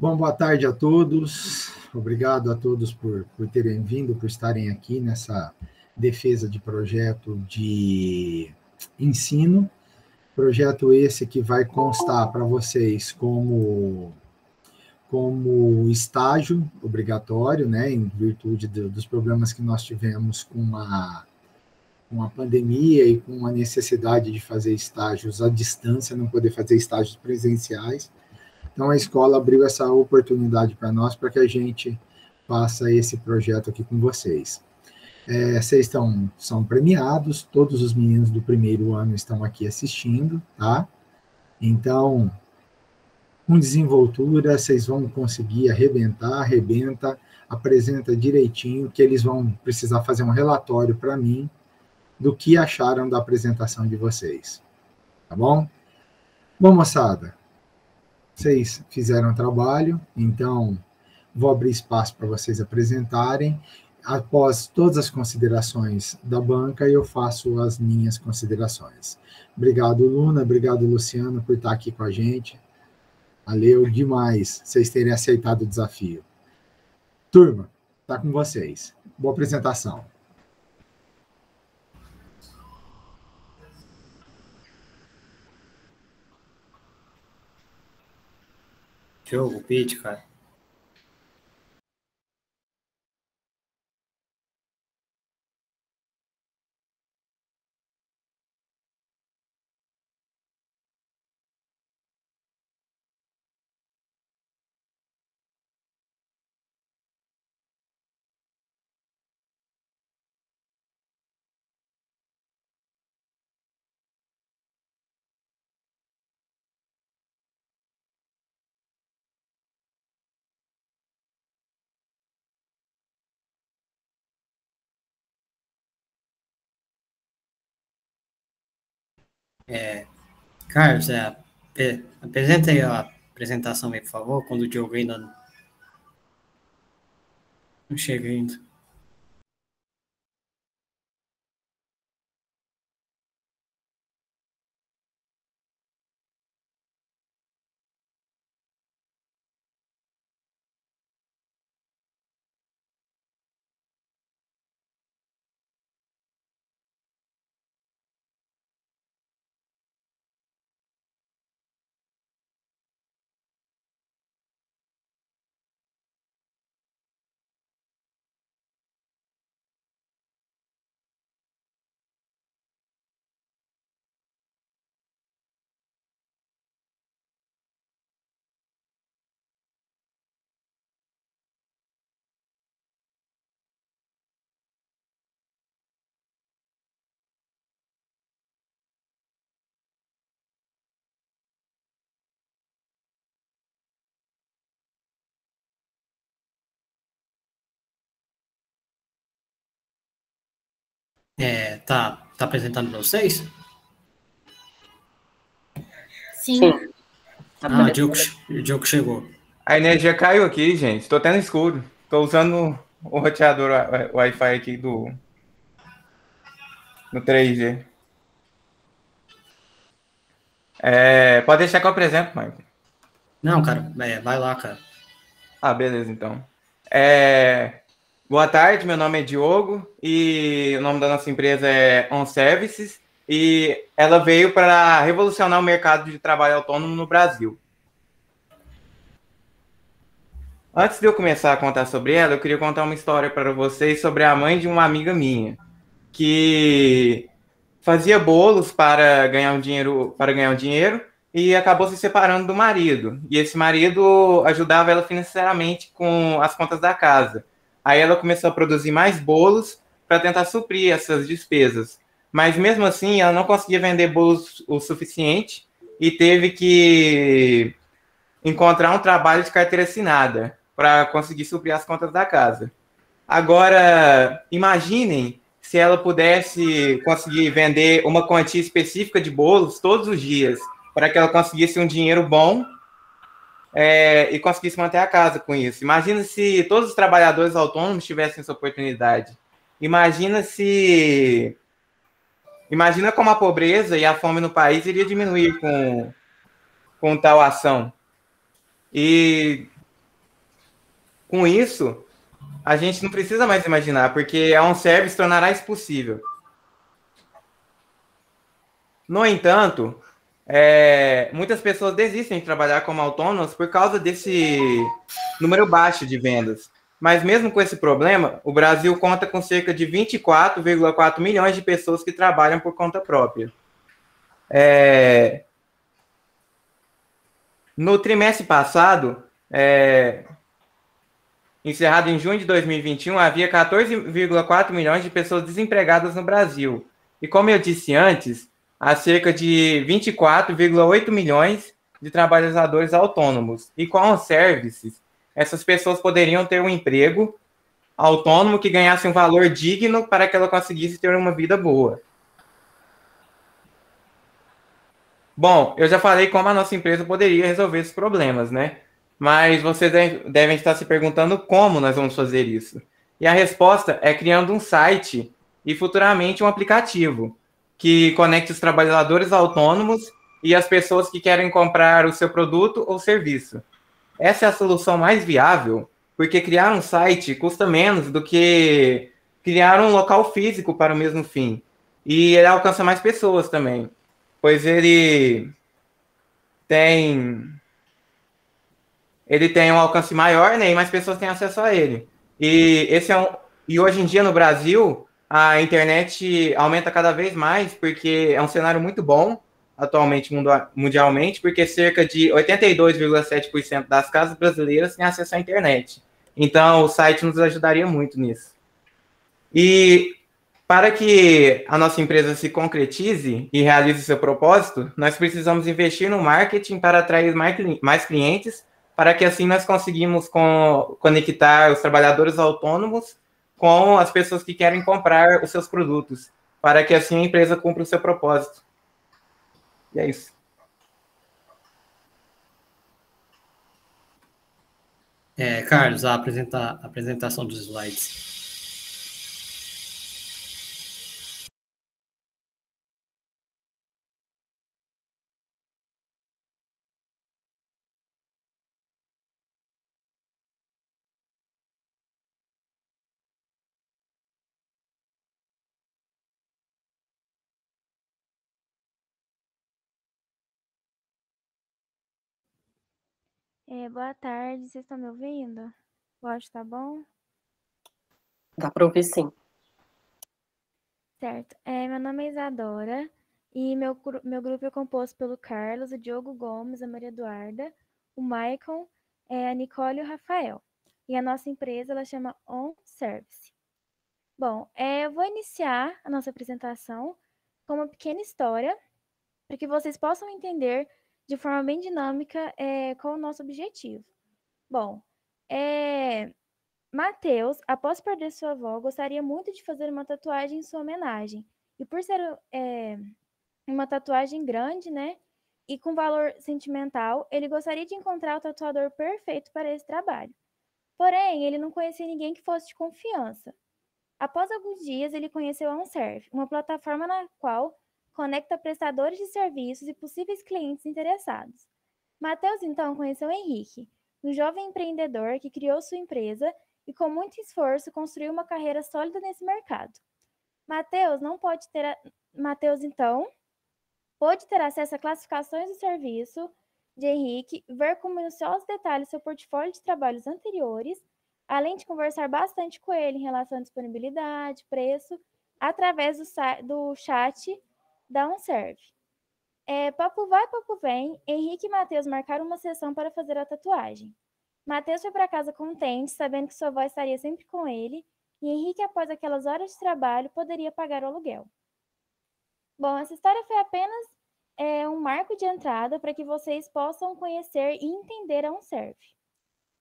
Bom, boa tarde a todos. Obrigado a todos por, por terem vindo, por estarem aqui nessa defesa de projeto de ensino. Projeto esse que vai constar para vocês como como estágio obrigatório, né, em virtude do, dos problemas que nós tivemos com a, com a pandemia e com a necessidade de fazer estágios à distância, não poder fazer estágios presenciais. Então, a escola abriu essa oportunidade para nós, para que a gente faça esse projeto aqui com vocês. É, vocês estão, são premiados, todos os meninos do primeiro ano estão aqui assistindo, tá? Então, com desenvoltura, vocês vão conseguir arrebentar, arrebenta, apresenta direitinho, que eles vão precisar fazer um relatório para mim do que acharam da apresentação de vocês. Tá bom? Bom, moçada, vocês fizeram trabalho, então vou abrir espaço para vocês apresentarem. Após todas as considerações da banca, eu faço as minhas considerações. Obrigado, Luna, obrigado, Luciano, por estar aqui com a gente. Valeu demais vocês terem aceitado o desafio. Turma, está com vocês. Boa apresentação. Jogo, pitch, É, Carlos, é, apresenta aí a apresentação aí, por favor, quando o Diogo ainda não, chega ainda. É, tá, tá apresentando para vocês? Sim. Ah, o Diogo, o Diogo chegou. A energia caiu aqui, gente. Estou tendo escuro. Estou usando o roteador Wi-Fi aqui do no 3G. É, pode deixar que eu apresento, Mike. Não, cara, é, vai lá, cara. Ah, beleza, então. É, Boa tarde, meu nome é Diogo e o nome da nossa empresa é On Services e ela veio para revolucionar o mercado de trabalho autônomo no Brasil. Antes de eu começar a contar sobre ela, eu queria contar uma história para vocês sobre a mãe de uma amiga minha que fazia bolos para ganhar um dinheiro, para ganhar um dinheiro e acabou se separando do marido. E esse marido ajudava ela financeiramente com as contas da casa. Aí ela começou a produzir mais bolos para tentar suprir essas despesas. Mas mesmo assim, ela não conseguia vender bolos o suficiente e teve que encontrar um trabalho de carteira assinada para conseguir suprir as contas da casa. Agora, imaginem se ela pudesse conseguir vender uma quantia específica de bolos todos os dias, para que ela conseguisse um dinheiro bom é, e conseguisse manter a casa com isso. Imagina se todos os trabalhadores autônomos tivessem essa oportunidade. Imagina se. Imagina como a pobreza e a fome no país iria diminuir com, com tal ação. E Com isso, a gente não precisa mais imaginar, porque a OnService tornará isso possível. No entanto, é, muitas pessoas desistem de trabalhar como autônomos por causa desse número baixo de vendas. Mas mesmo com esse problema, o Brasil conta com cerca de 24,4 milhões de pessoas que trabalham por conta própria. É... No trimestre passado, é... encerrado em junho de 2021, havia 14,4 milhões de pessoas desempregadas no Brasil. E como eu disse antes, há cerca de 24,8 milhões de trabalhadores autônomos. E com os services, essas pessoas poderiam ter um emprego autônomo que ganhasse um valor digno para que ela conseguisse ter uma vida boa. Bom, eu já falei como a nossa empresa poderia resolver esses problemas, né? Mas vocês devem estar se perguntando como nós vamos fazer isso. E a resposta é criando um site e futuramente um aplicativo que conecte os trabalhadores autônomos e as pessoas que querem comprar o seu produto ou serviço. Essa é a solução mais viável, porque criar um site custa menos do que criar um local físico para o mesmo fim. E ele alcança mais pessoas também, pois ele tem ele tem um alcance maior, né, e mais pessoas têm acesso a ele. E esse é um e hoje em dia no Brasil a internet aumenta cada vez mais porque é um cenário muito bom atualmente mundialmente, porque cerca de 82,7% das casas brasileiras têm acesso à internet. Então, o site nos ajudaria muito nisso. E para que a nossa empresa se concretize e realize seu propósito, nós precisamos investir no marketing para atrair mais clientes, para que assim nós conseguimos conectar os trabalhadores autônomos com as pessoas que querem comprar os seus produtos, para que assim a empresa cumpra o seu propósito. E é isso. É, Carlos, a, apresenta, a apresentação dos slides. É, boa tarde, vocês estão me ouvindo? Áudio tá bom? Dá para ouvir sim. Certo. É, meu nome é Isadora e meu, meu grupo é composto pelo Carlos, o Diogo Gomes, a Maria Eduarda, o Maicon, é, a Nicole e o Rafael. E a nossa empresa ela chama On Service. Bom, é, eu vou iniciar a nossa apresentação com uma pequena história para que vocês possam entender de forma bem dinâmica é, é o nosso objetivo. Bom, é, Mateus, após perder sua avó, gostaria muito de fazer uma tatuagem em sua homenagem. E por ser é, uma tatuagem grande, né? E com valor sentimental, ele gostaria de encontrar o tatuador perfeito para esse trabalho. Porém, ele não conhecia ninguém que fosse de confiança. Após alguns dias, ele conheceu a Unserve, uma plataforma na qual conecta prestadores de serviços e possíveis clientes interessados. Mateus então conheceu Henrique, um jovem empreendedor que criou sua empresa e com muito esforço construiu uma carreira sólida nesse mercado. Mateus não pode ter a... Mateus então pôde ter acesso a classificações do serviço de Henrique, ver com minuciosos detalhes seu portfólio de trabalhos anteriores, além de conversar bastante com ele em relação à disponibilidade, preço, através do, do chat dá um serve. É, papo vai, papo vem, Henrique e Matheus marcaram uma sessão para fazer a tatuagem. Matheus foi para casa contente, sabendo que sua avó estaria sempre com ele, e Henrique, após aquelas horas de trabalho, poderia pagar o aluguel. Bom, essa história foi apenas é, um marco de entrada para que vocês possam conhecer e entender a Unserve.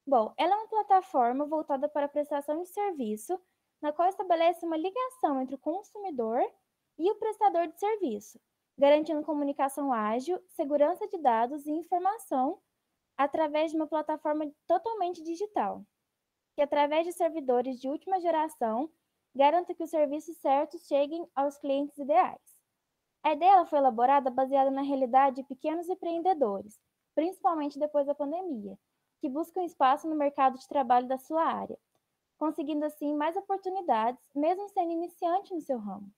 Bom, ela é uma plataforma voltada para a prestação de serviço, na qual estabelece uma ligação entre o consumidor e o prestador de serviço, garantindo comunicação ágil, segurança de dados e informação através de uma plataforma totalmente digital, que através de servidores de última geração garanta que os serviços certos cheguem aos clientes ideais. A ideia foi elaborada baseada na realidade de pequenos empreendedores, principalmente depois da pandemia, que buscam espaço no mercado de trabalho da sua área, conseguindo assim mais oportunidades, mesmo sendo iniciante no seu ramo.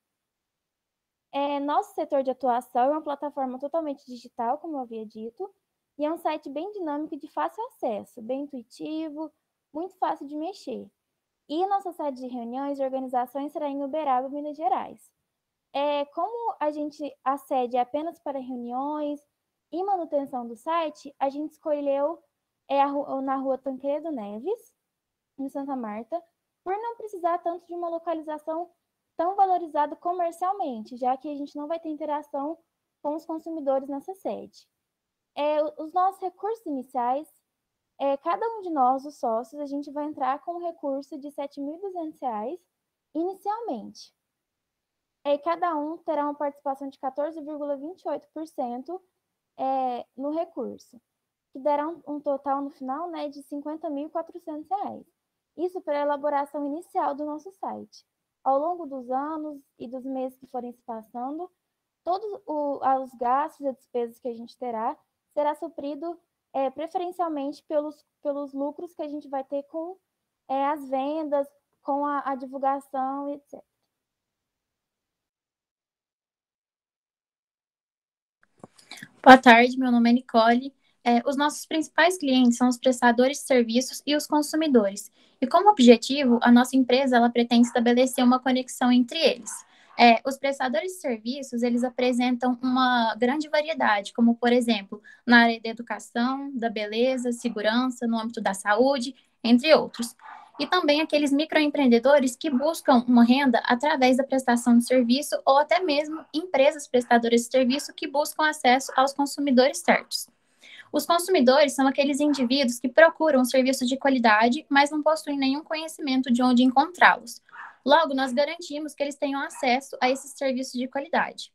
É, nosso setor de atuação é uma plataforma totalmente digital, como eu havia dito, e é um site bem dinâmico e de fácil acesso, bem intuitivo, muito fácil de mexer. E nossa sede de reuniões e organizações será em Uberaba, Minas Gerais. É, como a gente a sede é apenas para reuniões e manutenção do site, a gente escolheu é, a, na rua Tancredo Neves, em Santa Marta, por não precisar tanto de uma localização tão valorizada comercialmente, já que a gente não vai ter interação com os consumidores nessa sede. É, os nossos recursos iniciais, é, cada um de nós, os sócios, a gente vai entrar com um recurso de R$ 7.200 inicialmente. É, cada um terá uma participação de 14,28% é, no recurso, que dará um, um total no final né, de R$ 50.400. Isso para a elaboração inicial do nosso site. Ao longo dos anos e dos meses que forem se passando, todos os gastos e despesas que a gente terá será suprido é, preferencialmente pelos, pelos lucros que a gente vai ter com é, as vendas, com a, a divulgação, etc. Boa tarde, meu nome é Nicole. É, os nossos principais clientes são os prestadores de serviços e os consumidores. E como objetivo, a nossa empresa ela pretende estabelecer uma conexão entre eles. É, os prestadores de serviços, eles apresentam uma grande variedade, como, por exemplo, na área da educação, da beleza, segurança, no âmbito da saúde, entre outros. E também aqueles microempreendedores que buscam uma renda através da prestação de serviço ou até mesmo empresas prestadoras de serviço que buscam acesso aos consumidores certos. Os consumidores são aqueles indivíduos que procuram um serviço de qualidade, mas não possuem nenhum conhecimento de onde encontrá-los. Logo, nós garantimos que eles tenham acesso a esses serviços de qualidade.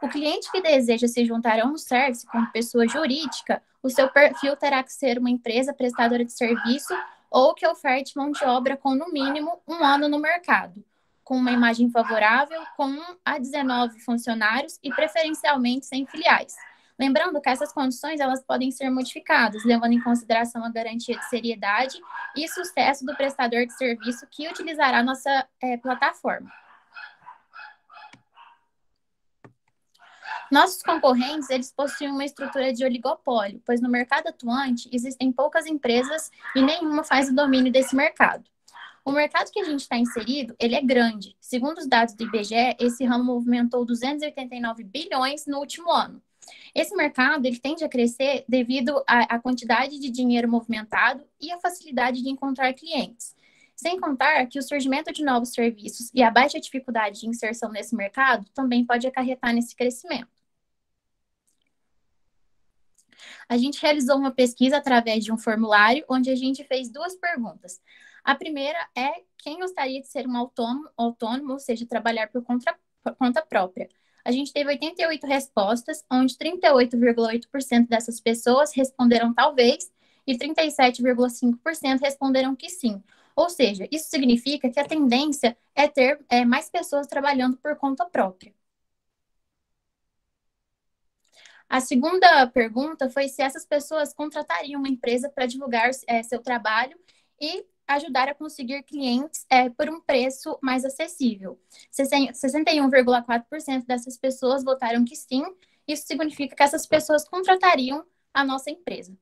O cliente que deseja se juntar a um service como pessoa jurídica, o seu perfil terá que ser uma empresa prestadora de serviço ou que oferte mão de obra com, no mínimo, um ano no mercado, com uma imagem favorável, com 1 a 19 funcionários e preferencialmente sem filiais. Lembrando que essas condições elas podem ser modificadas, levando em consideração a garantia de seriedade e sucesso do prestador de serviço que utilizará nossa é, plataforma. Nossos concorrentes, eles possuem uma estrutura de oligopólio, pois no mercado atuante existem poucas empresas e nenhuma faz o domínio desse mercado. O mercado que a gente está inserido, ele é grande. Segundo os dados do IBGE, esse ramo movimentou 289 bilhões no último ano. Esse mercado ele tende a crescer devido à, quantidade de dinheiro movimentado e à facilidade de encontrar clientes. Sem contar que o surgimento de novos serviços e a baixa dificuldade de inserção nesse mercado também pode acarretar nesse crescimento. A gente realizou uma pesquisa através de um formulário onde a gente fez duas perguntas. A primeira é quem gostaria de ser um autônomo, autônomo ou seja, trabalhar por conta, por conta própria a gente teve 88 respostas, onde 38,8% dessas pessoas responderam talvez e 37,5% responderam que sim. Ou seja, isso significa que a tendência é ter é, mais pessoas trabalhando por conta própria. A segunda pergunta foi se essas pessoas contratariam uma empresa para divulgar é, seu trabalho e ajudar a conseguir clientes é, por um preço mais acessível. 61,4% dessas pessoas votaram que sim, isso significa que essas pessoas contratariam a nossa empresa.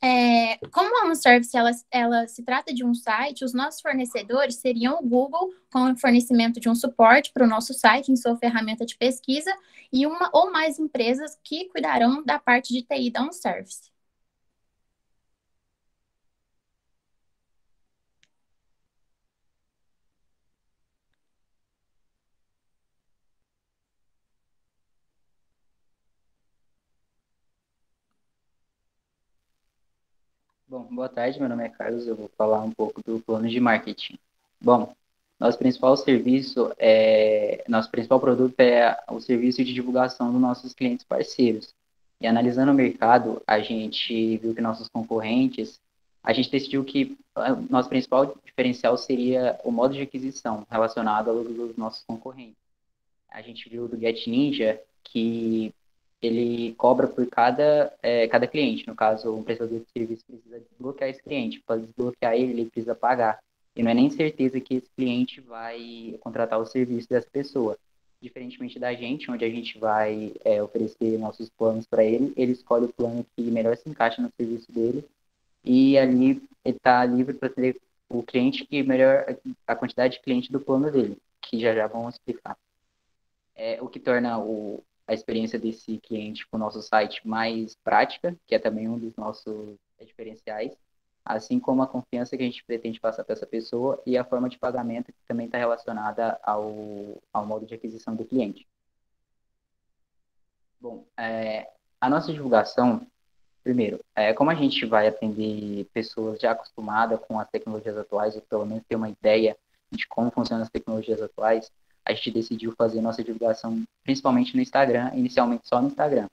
É, como a OnService ela, ela se trata de um site, os nossos fornecedores seriam o Google, com o fornecimento de um suporte para o nosso site em sua ferramenta de pesquisa, e uma ou mais empresas que cuidarão da parte de TI da OnService. Bom, boa tarde, meu nome é Carlos, eu vou falar um pouco do plano de marketing. Bom, nosso principal serviço é, nosso principal produto é o serviço de divulgação dos nossos clientes parceiros. E analisando o mercado, a gente viu que nossos concorrentes, a gente decidiu que o nosso principal diferencial seria o modo de aquisição relacionado ao dos nossos concorrentes. A gente viu do Get Ninja que ele cobra por cada, é, cada cliente. No caso, um prestador de serviço precisa desbloquear esse cliente. Para desbloquear ele, ele precisa pagar. E não é nem certeza que esse cliente vai contratar o serviço dessa pessoa. Diferentemente da gente, onde a gente vai é, oferecer nossos planos para ele, ele escolhe o plano que melhor se encaixa no serviço dele e ali ele está livre para ter o cliente que melhor a quantidade de cliente do plano dele, que já já vamos explicar. É, o que torna o, a experiência desse cliente com o nosso site mais prática, que é também um dos nossos diferenciais, assim como a confiança que a gente pretende passar para essa pessoa e a forma de pagamento que também está relacionada ao, ao modo de aquisição do cliente. Bom, é, a nossa divulgação, primeiro, é, como a gente vai atender pessoas já acostumadas com as tecnologias atuais, ou pelo menos ter uma ideia de como funcionam as tecnologias atuais, a gente decidiu fazer nossa divulgação principalmente no Instagram, inicialmente só no Instagram.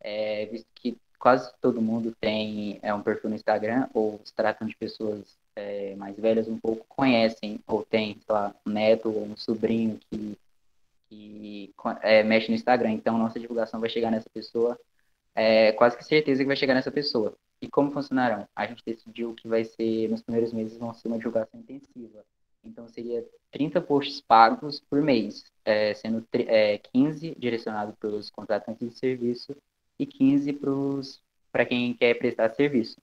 É, visto que quase todo mundo tem é, um perfil no Instagram, ou se tratam de pessoas é, mais velhas um pouco, conhecem, ou tem, sei lá, um neto ou um sobrinho que, que é, mexe no Instagram. Então, nossa divulgação vai chegar nessa pessoa, é quase que certeza que vai chegar nessa pessoa. E como funcionarão? A gente decidiu que vai ser, nos primeiros meses, vão ser uma divulgação intensiva. Então, seria 30 posts pagos por mês, é, sendo é, 15 direcionados para os contratantes de serviço e 15 para quem quer prestar serviço.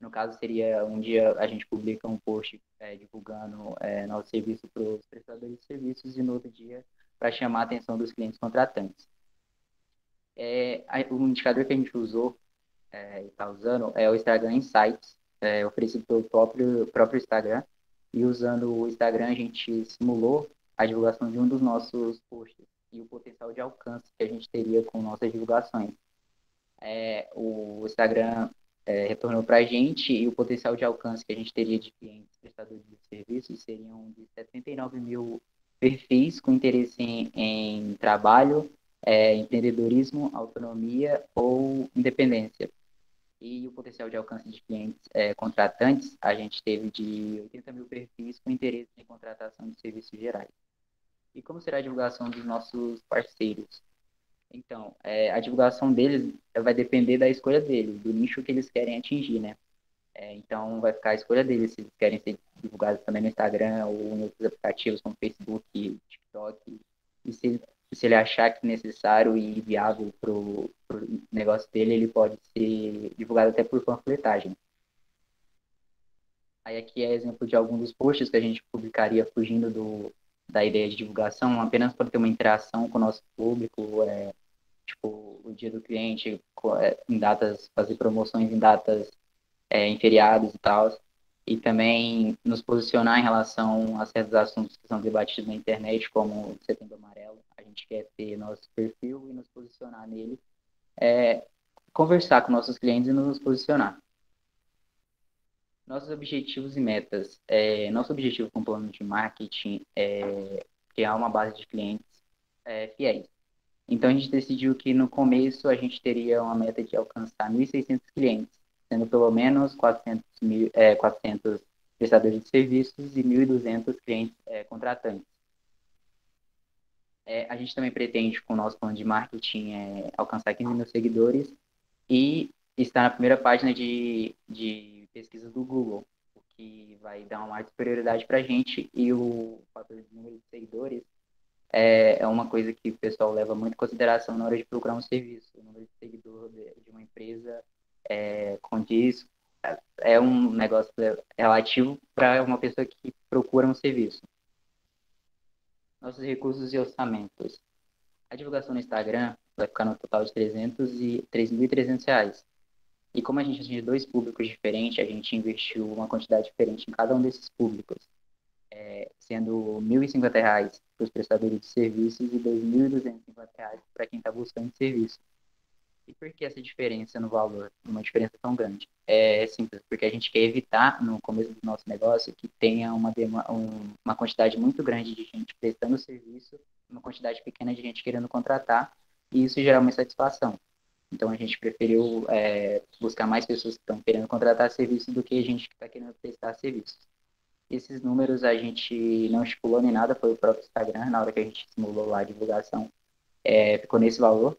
No caso, seria um dia a gente publica um post é, divulgando é, nosso serviço para os prestadores de serviços e no outro dia para chamar a atenção dos clientes contratantes. É, o indicador que a gente usou é, e está usando é o Instagram Insights, oferecido pelo próprio, próprio Instagram, e usando o Instagram, a gente simulou a divulgação de um dos nossos posts e o potencial de alcance que a gente teria com nossas divulgações. É, o Instagram é, retornou para a gente e o potencial de alcance que a gente teria de clientes prestadores de serviços seriam de 79 mil perfis com interesse em, em trabalho, é, empreendedorismo, autonomia ou independência e o potencial de alcance de clientes é, contratantes, a gente teve de 80 mil perfis com interesse em contratação de serviços gerais. E como será a divulgação dos nossos parceiros? Então, é, a divulgação deles vai depender da escolha deles, do nicho que eles querem atingir, né? É, então, vai ficar a escolha deles se eles querem ser divulgados também no Instagram ou em outros aplicativos como Facebook, TikTok. E se se ele achar que necessário e viável para o negócio dele, ele pode ser divulgado até por panfletagem. Aí aqui é exemplo de alguns dos posts que a gente publicaria fugindo do, da ideia de divulgação, apenas para ter uma interação com o nosso público, é, tipo, o dia do cliente, é, em datas, fazer promoções em datas, é, em feriados e tal, e também nos posicionar em relação a certos assuntos que são debatidos na internet, como o Setembro Amarelo, gente quer ter nosso perfil e nos posicionar nele, é conversar com nossos clientes e nos posicionar. Nossos objetivos e metas. É, nosso objetivo com o plano de marketing é criar uma base de clientes é, fiéis. Então, a gente decidiu que no começo a gente teria uma meta de alcançar 1.600 clientes, sendo pelo menos 400, mil, é, 400 prestadores de serviços e 1.200 clientes é, contratantes. É, a gente também pretende, com o nosso plano de marketing, é, alcançar 15 mil seguidores e estar na primeira página de, de pesquisa do Google, o que vai dar uma maior prioridade para a gente e o fator de número de seguidores é, é uma coisa que o pessoal leva muito em consideração na hora de procurar um serviço. O número de seguidor de, de uma empresa é, condiz, é um negócio relativo para uma pessoa que procura um serviço nossos recursos e orçamentos. A divulgação no Instagram vai ficar no total de 300 e 3.300 reais. E como a gente atinge dois públicos diferentes, a gente investiu uma quantidade diferente em cada um desses públicos, é, sendo R$ 1.050 para os prestadores de serviços e R$ 2.250 para quem está buscando serviço. E por que essa diferença no valor, uma diferença tão grande? É simples, porque a gente quer evitar, no começo do nosso negócio, que tenha uma, uma quantidade muito grande de gente prestando serviço, uma quantidade pequena de gente querendo contratar, e isso gerar uma insatisfação. Então a gente preferiu é, buscar mais pessoas que estão querendo contratar serviço do que a gente que está querendo prestar serviço. Esses números a gente não estipulou nem nada, foi o próprio Instagram, na hora que a gente simulou lá a divulgação, é, ficou nesse valor.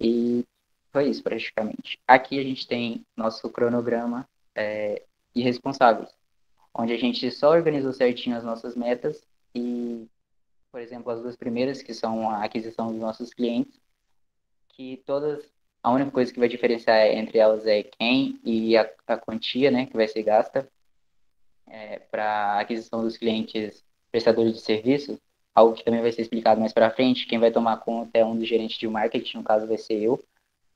E foi isso, praticamente. Aqui a gente tem nosso cronograma é, responsáveis, onde a gente só organizou certinho as nossas metas e, por exemplo, as duas primeiras, que são a aquisição dos nossos clientes, que todas, a única coisa que vai diferenciar entre elas é quem e a, a quantia, né, que vai ser gasta é, para aquisição dos clientes prestadores de serviço, algo que também vai ser explicado mais para frente. Quem vai tomar conta é um dos gerentes de marketing, no caso vai ser eu,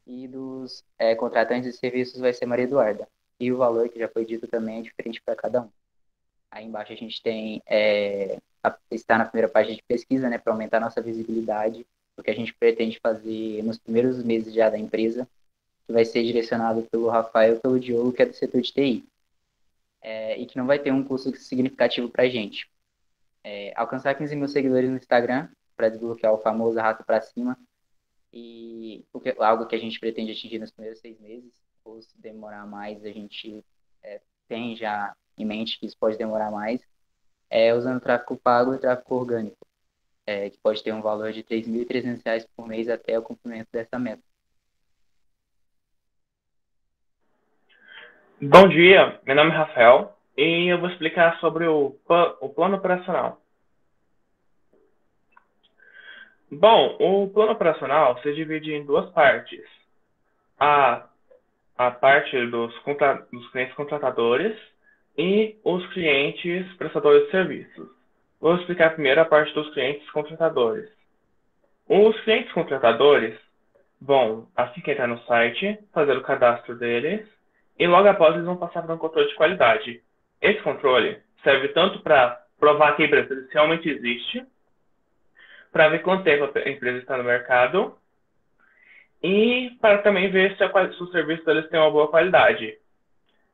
e dos é, contratantes de serviços vai ser Maria Eduarda. E o valor, que já foi dito também, é diferente para cada um. Aí embaixo a gente tem, é, a, está na primeira página de pesquisa, né, para aumentar nossa visibilidade, o que a gente pretende fazer nos primeiros meses já da empresa, que vai ser direcionado pelo Rafael e pelo Diogo, que é do setor de TI é, e que não vai ter um custo significativo para a gente. É, alcançar 15 mil seguidores no Instagram para desbloquear o famoso rato para cima e algo que a gente pretende atingir nos primeiros seis meses ou se demorar mais a gente é, tem já em mente que isso pode demorar mais é usando tráfego pago e tráfego orgânico é, que pode ter um valor de R$ 3.300 por mês até o cumprimento dessa meta. Bom dia, meu nome é Rafael e eu vou explicar sobre o, o plano operacional. Bom, o plano operacional se divide em duas partes. A, a parte dos, contra, dos clientes contratadores e os clientes prestadores de serviços. Vou explicar primeiro a parte dos clientes contratadores. Os clientes contratadores vão, assim que entrar no site, fazer o cadastro deles e logo após eles vão passar para um controle de qualidade. Esse controle serve tanto para provar que a empresa realmente existe, para ver quanto tempo a empresa está no mercado e para também ver se, a, se o serviço deles tem uma boa qualidade.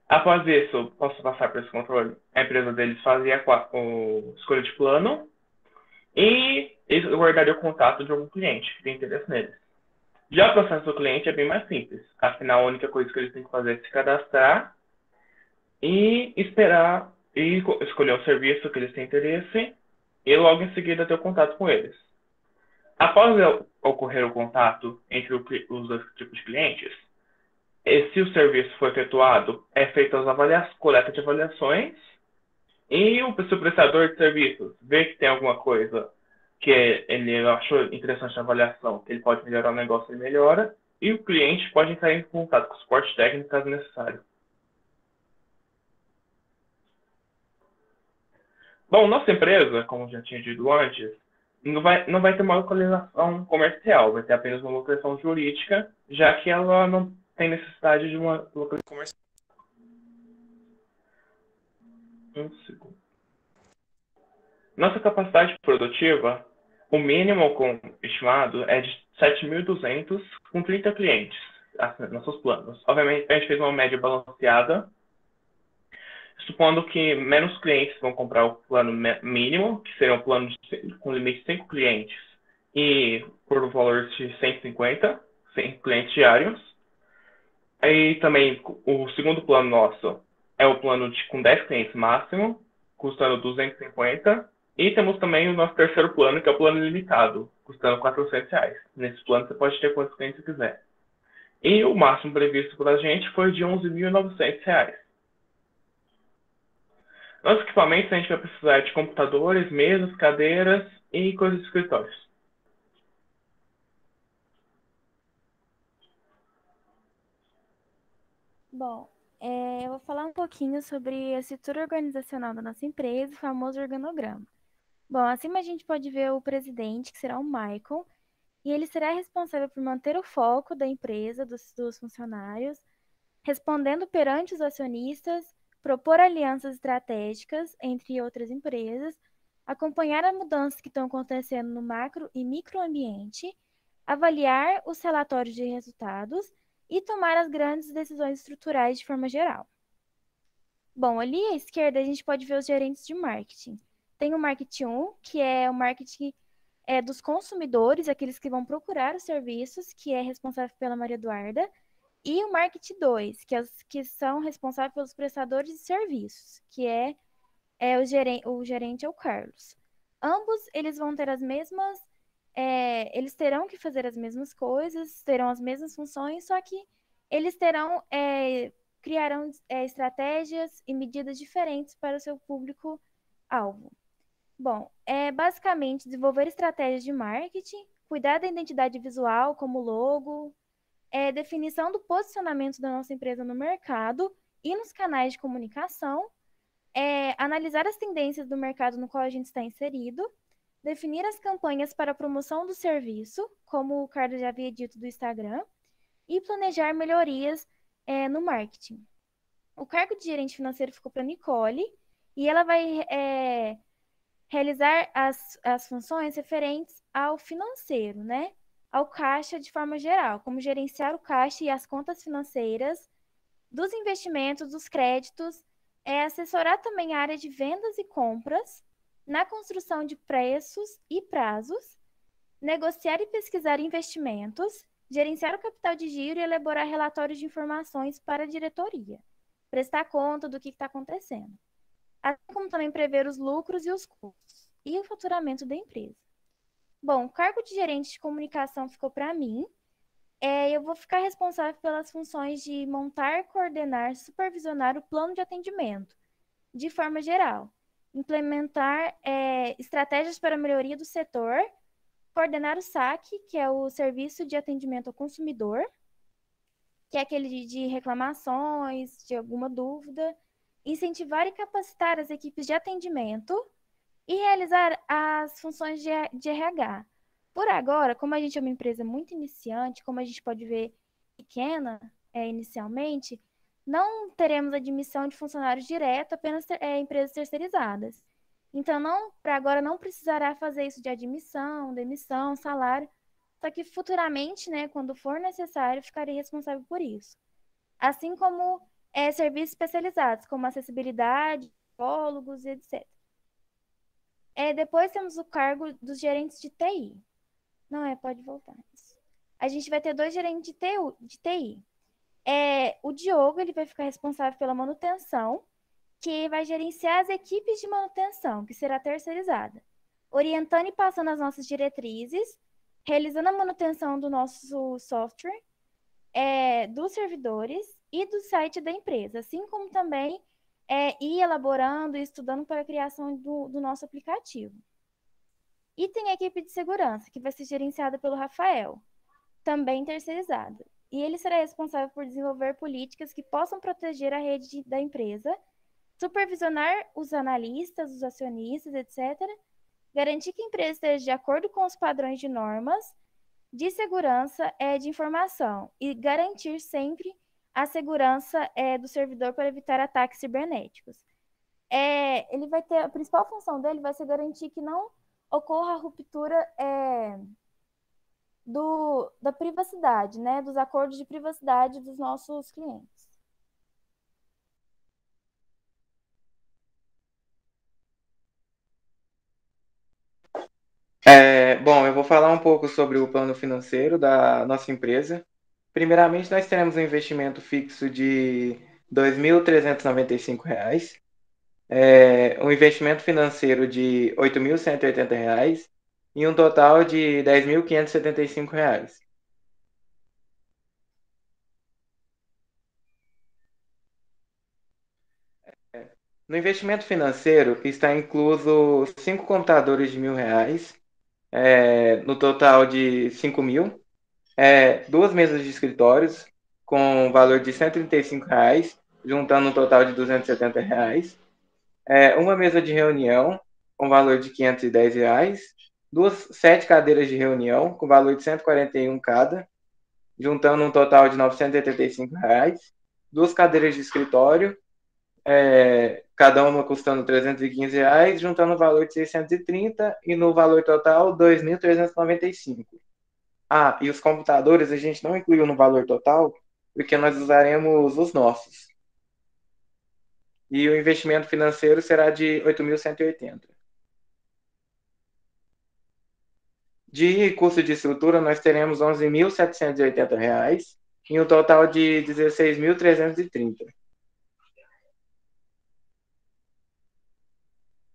Após isso, posso passar por esse controle. A empresa deles fazia a, o escolha de plano e eles guardariam o contato de algum cliente que tem interesse neles. Já o processo do cliente é bem mais simples. Afinal, a única coisa que eles têm que fazer é se cadastrar e esperar e escolher o serviço que eles têm interesse e logo em seguida ter o contato com eles. Após ocorrer o contato entre os dois tipos de clientes, se o serviço for efetuado, é feita a coleta de avaliações e o prestador de serviços vê que tem alguma coisa que ele achou interessante a avaliação, que ele pode melhorar o negócio, ele melhora, e o cliente pode entrar em contato com o suporte técnico caso necessário. Bom, nossa empresa, como já tinha dito antes, não vai, não vai ter uma localização comercial, vai ter apenas uma localização jurídica, já que ela não tem necessidade de uma localização comercial. Um segundo. Nossa capacidade produtiva o mínimo estimado é de 7.200 com 30 clientes assim, nos seus planos. Obviamente, a gente fez uma média balanceada, supondo que menos clientes vão comprar o plano mínimo, que seria um plano de, com limite de 5 clientes, e por um valor de 150, 100 clientes diários. Aí também, o segundo plano nosso é o plano de, com 10 clientes máximo, custando 250, e temos também o nosso terceiro plano, que é o plano limitado, custando 400 reais. Nesse plano você pode ter quantos clientes quiser. E o máximo previsto para a gente foi de 11.900 reais. Nossos equipamentos a gente vai precisar de computadores, mesas, cadeiras e coisas de escritórios. Bom, é, eu vou falar um pouquinho sobre a estrutura organizacional da nossa empresa, o famoso organograma. Bom, acima a gente pode ver o presidente, que será o Michael, e ele será responsável por manter o foco da empresa, dos, dos funcionários, respondendo perante os acionistas, propor alianças estratégicas entre outras empresas, acompanhar as mudanças que estão acontecendo no macro e microambiente, avaliar os relatórios de resultados e tomar as grandes decisões estruturais de forma geral. Bom, ali à esquerda a gente pode ver os gerentes de marketing. Tem o marketing 1, que é o marketing é, dos consumidores, aqueles que vão procurar os serviços, que é responsável pela Maria Eduarda, e o marketing 2, que, é os, que são responsáveis pelos prestadores de serviços, que é é o gerente, o gerente é o Carlos. Ambos eles vão ter as mesmas, é, eles terão que fazer as mesmas coisas, terão as mesmas funções, só que eles terão, é, criarão é, estratégias e medidas diferentes para o seu público-alvo. Bom, é basicamente desenvolver estratégias de marketing, cuidar da identidade visual, como logo, é, definição do posicionamento da nossa empresa no mercado e nos canais de comunicação, é, analisar as tendências do mercado no qual a gente está inserido, definir as campanhas para a promoção do serviço, como o Carlos já havia dito do Instagram, e planejar melhorias é, no marketing. O cargo de gerente financeiro ficou para Nicole e ela vai é, realizar as, as funções referentes ao financeiro, né? Ao caixa de forma geral, como gerenciar o caixa e as contas financeiras dos investimentos, dos créditos, é assessorar também a área de vendas e compras, na construção de preços e prazos, negociar e pesquisar investimentos, gerenciar o capital de giro e elaborar relatórios de informações para a diretoria, prestar conta do que está acontecendo, assim como também prever os lucros e os custos e o faturamento da empresa. Bom, o cargo de gerente de comunicação ficou para mim, é, eu vou ficar responsável pelas funções de montar, coordenar, supervisionar o plano de atendimento, de forma geral, implementar é, estratégias para a melhoria do setor, coordenar o SAC, que é o Serviço de Atendimento ao Consumidor, que é aquele de reclamações, de alguma dúvida, incentivar e capacitar as equipes de atendimento e realizar as funções de, de RH, por agora, como a gente é uma empresa muito iniciante, como a gente pode ver pequena é, inicialmente, não teremos admissão de funcionários direto, apenas é, empresas terceirizadas. Então, não, para agora não precisará fazer isso de admissão, demissão, salário, só que futuramente, né, quando for necessário, ficarei responsável por isso. Assim como é, serviços especializados, como acessibilidade, psicólogos, etc. É, depois temos o cargo dos gerentes de TI. Não é, pode voltar. A gente vai ter dois gerentes de, TU, de TI. É, o Diogo ele vai ficar responsável pela manutenção, que vai gerenciar as equipes de manutenção, que será terceirizada, orientando e passando as nossas diretrizes, realizando a manutenção do nosso software, é, dos servidores e do site da empresa, assim como também é, ir elaborando e estudando para a criação do, do nosso aplicativo. E tem a equipe de segurança, que vai ser gerenciada pelo Rafael, também terceirizada. E ele será responsável por desenvolver políticas que possam proteger a rede da empresa, supervisionar os analistas, os acionistas, etc., garantir que a empresa esteja de acordo com os padrões de normas de segurança é, de informação e garantir sempre a segurança é, do servidor para evitar ataques cibernéticos. É, ele vai ter a principal função dele vai ser garantir que não ocorra a ruptura é, do, da privacidade, né, dos acordos de privacidade dos nossos clientes. É, bom, eu vou falar um pouco sobre o plano financeiro da nossa empresa. Primeiramente, nós teremos um investimento fixo de R$ 2.395 é, um investimento financeiro de R$ 8.180 e um total de R$ 10.575. No investimento financeiro está incluso cinco computadores de mil reais, é, no total de cinco mil, é, duas mesas de escritórios com valor de 135 reais, juntando um total de 270 reais, é, uma mesa de reunião com valor de 510 reais, duas, sete cadeiras de reunião com valor de 141 cada, juntando um total de 985 reais, duas cadeiras de escritório, é, cada uma custando 315 reais, juntando o valor de 630 e no valor total 2.395. Ah, e os computadores a gente não incluiu no valor total, porque nós usaremos os nossos e o investimento financeiro será de 8.180. De custo de estrutura, nós teremos R$ 11.780 e um total de 16.330.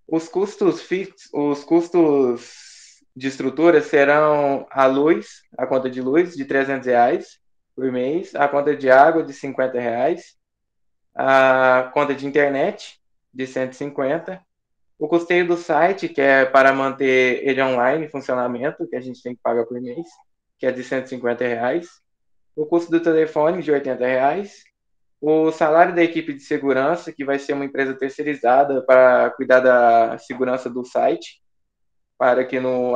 Os custos fixos, os custos de estrutura serão a luz, a conta de luz de 300 reais por mês, a conta de água de 50 reais, a conta de internet de 150, o custeio do site, que é para manter ele online funcionamento, que a gente tem que pagar por mês, que é de 150 reais, o custo do telefone de 80 reais, o salário da equipe de segurança, que vai ser uma empresa terceirizada para cuidar da segurança do site, para que não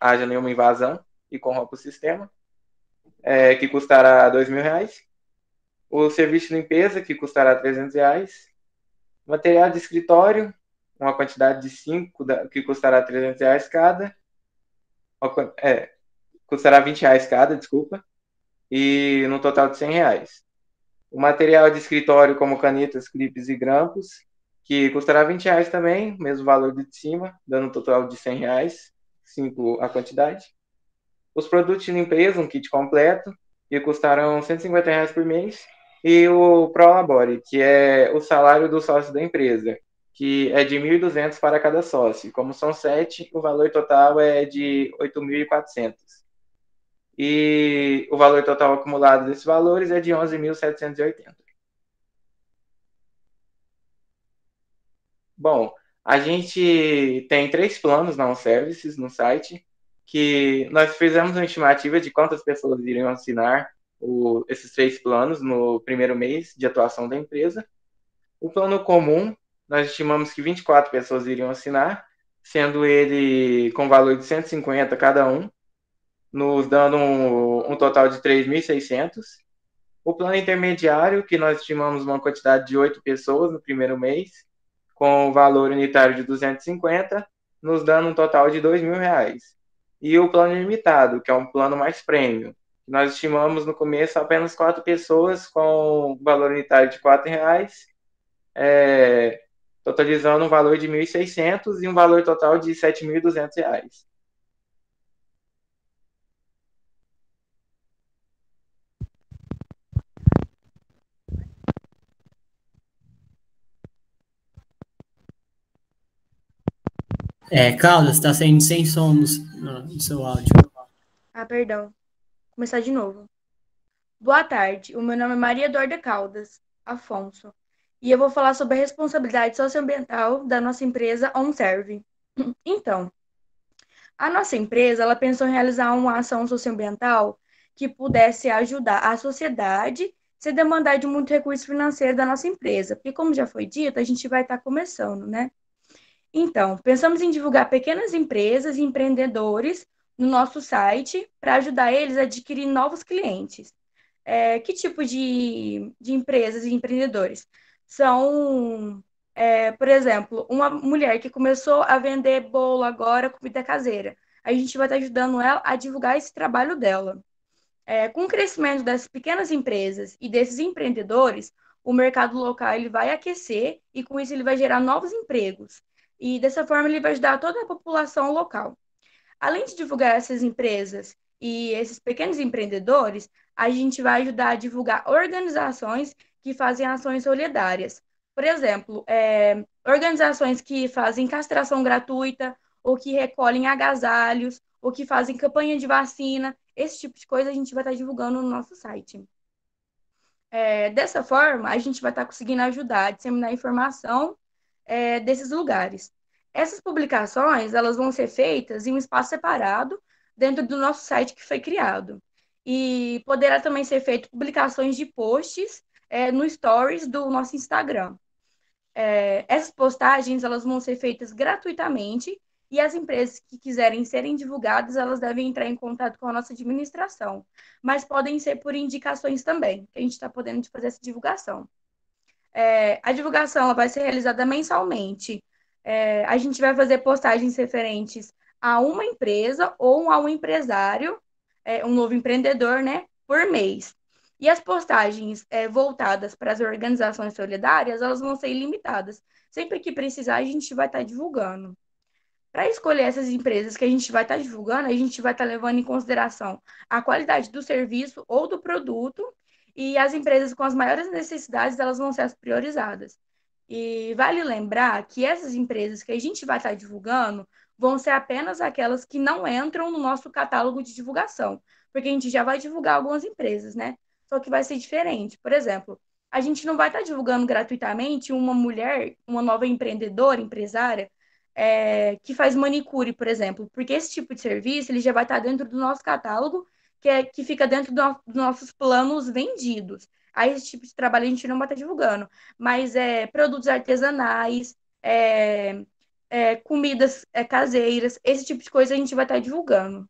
haja nenhuma invasão e corrompa o sistema, é, que custará dois mil reais. O serviço de limpeza, que custará 300 reais. Material de escritório, uma quantidade de 5, que custará 300 reais cada. É, custará 20 reais cada, desculpa. E no total de 100 reais. O material de escritório, como canetas, clipes e grampos, que custará 20 reais também, mesmo valor de cima, dando um total de 100 reais, 5 a quantidade. Os produtos de limpeza, um kit completo, que custarão 150 reais por mês. E o ProLabore, que é o salário do sócio da empresa, que é de 1.200 para cada sócio. Como são sete, o valor total é de 8.400 e o valor total acumulado desses valores é de 11.780. Bom, a gente tem três planos não services no site, que nós fizemos uma estimativa de quantas pessoas iriam assinar o, esses três planos no primeiro mês de atuação da empresa. O plano comum, nós estimamos que 24 pessoas iriam assinar, sendo ele com valor de 150 cada um, nos dando um, um total de 3.600. O plano intermediário, que nós estimamos uma quantidade de 8 pessoas no primeiro mês, com o valor unitário de 250, nos dando um total de R$ reais. E o plano limitado, que é um plano mais prêmio, nós estimamos no começo apenas quatro pessoas com valor unitário de R$ reais, é, totalizando um valor de 1.600 e um valor total de R$ 7.200. É, Carlos, está saindo sem som no, no, seu áudio. Ah, perdão. Vou começar de novo. Boa tarde, o meu nome é Maria Eduarda Caldas Afonso e eu vou falar sobre a responsabilidade socioambiental da nossa empresa OnServe. Então, a nossa empresa ela pensou em realizar uma ação socioambiental que pudesse ajudar a sociedade sem demandar de muito recurso financeiro da nossa empresa, porque como já foi dito, a gente vai estar começando, né? Então, pensamos em divulgar pequenas empresas e empreendedores no nosso site para ajudar eles a adquirir novos clientes. É, que tipo de, de empresas e empreendedores? São, é, por exemplo, uma mulher que começou a vender bolo agora, comida caseira. A gente vai estar ajudando ela a divulgar esse trabalho dela. É, com o crescimento dessas pequenas empresas e desses empreendedores, o mercado local ele vai aquecer e com isso ele vai gerar novos empregos e dessa forma ele vai ajudar toda a população local. Além de divulgar essas empresas e esses pequenos empreendedores, a gente vai ajudar a divulgar organizações que fazem ações solidárias. Por exemplo, é, organizações que fazem castração gratuita, ou que recolhem agasalhos, ou que fazem campanha de vacina. Esse tipo de coisa a gente vai estar divulgando no nosso site. É, dessa forma, a gente vai estar conseguindo ajudar a disseminar informação é, desses lugares. Essas publicações elas vão ser feitas em um espaço separado dentro do nosso site que foi criado. E poderá também ser feito publicações de posts é, no Stories do nosso Instagram. É, essas postagens elas vão ser feitas gratuitamente e as empresas que quiserem serem divulgadas elas devem entrar em contato com a nossa administração, mas podem ser por indicações também, que a gente está podendo fazer essa divulgação. É, a divulgação vai ser realizada mensalmente. É, a gente vai fazer postagens referentes a uma empresa ou a um empresário, é, um novo empreendedor, né, por mês. E as postagens é, voltadas para as organizações solidárias, elas vão ser ilimitadas. Sempre que precisar, a gente vai estar tá divulgando. Para escolher essas empresas que a gente vai estar tá divulgando, a gente vai estar tá levando em consideração a qualidade do serviço ou do produto e as empresas com as maiores necessidades elas vão ser as priorizadas. E vale lembrar que essas empresas que a gente vai estar divulgando vão ser apenas aquelas que não entram no nosso catálogo de divulgação, porque a gente já vai divulgar algumas empresas, né? Só que vai ser diferente. Por exemplo, a gente não vai estar divulgando gratuitamente uma mulher, uma nova empreendedora, empresária, é, que faz manicure, por exemplo, porque esse tipo de serviço ele já vai estar dentro do nosso catálogo, que, é, que fica dentro do, dos nossos planos vendidos. Aí esse tipo de trabalho a gente não vai estar divulgando, mas é produtos artesanais, é, é, comidas é, caseiras, esse tipo de coisa a gente vai estar divulgando.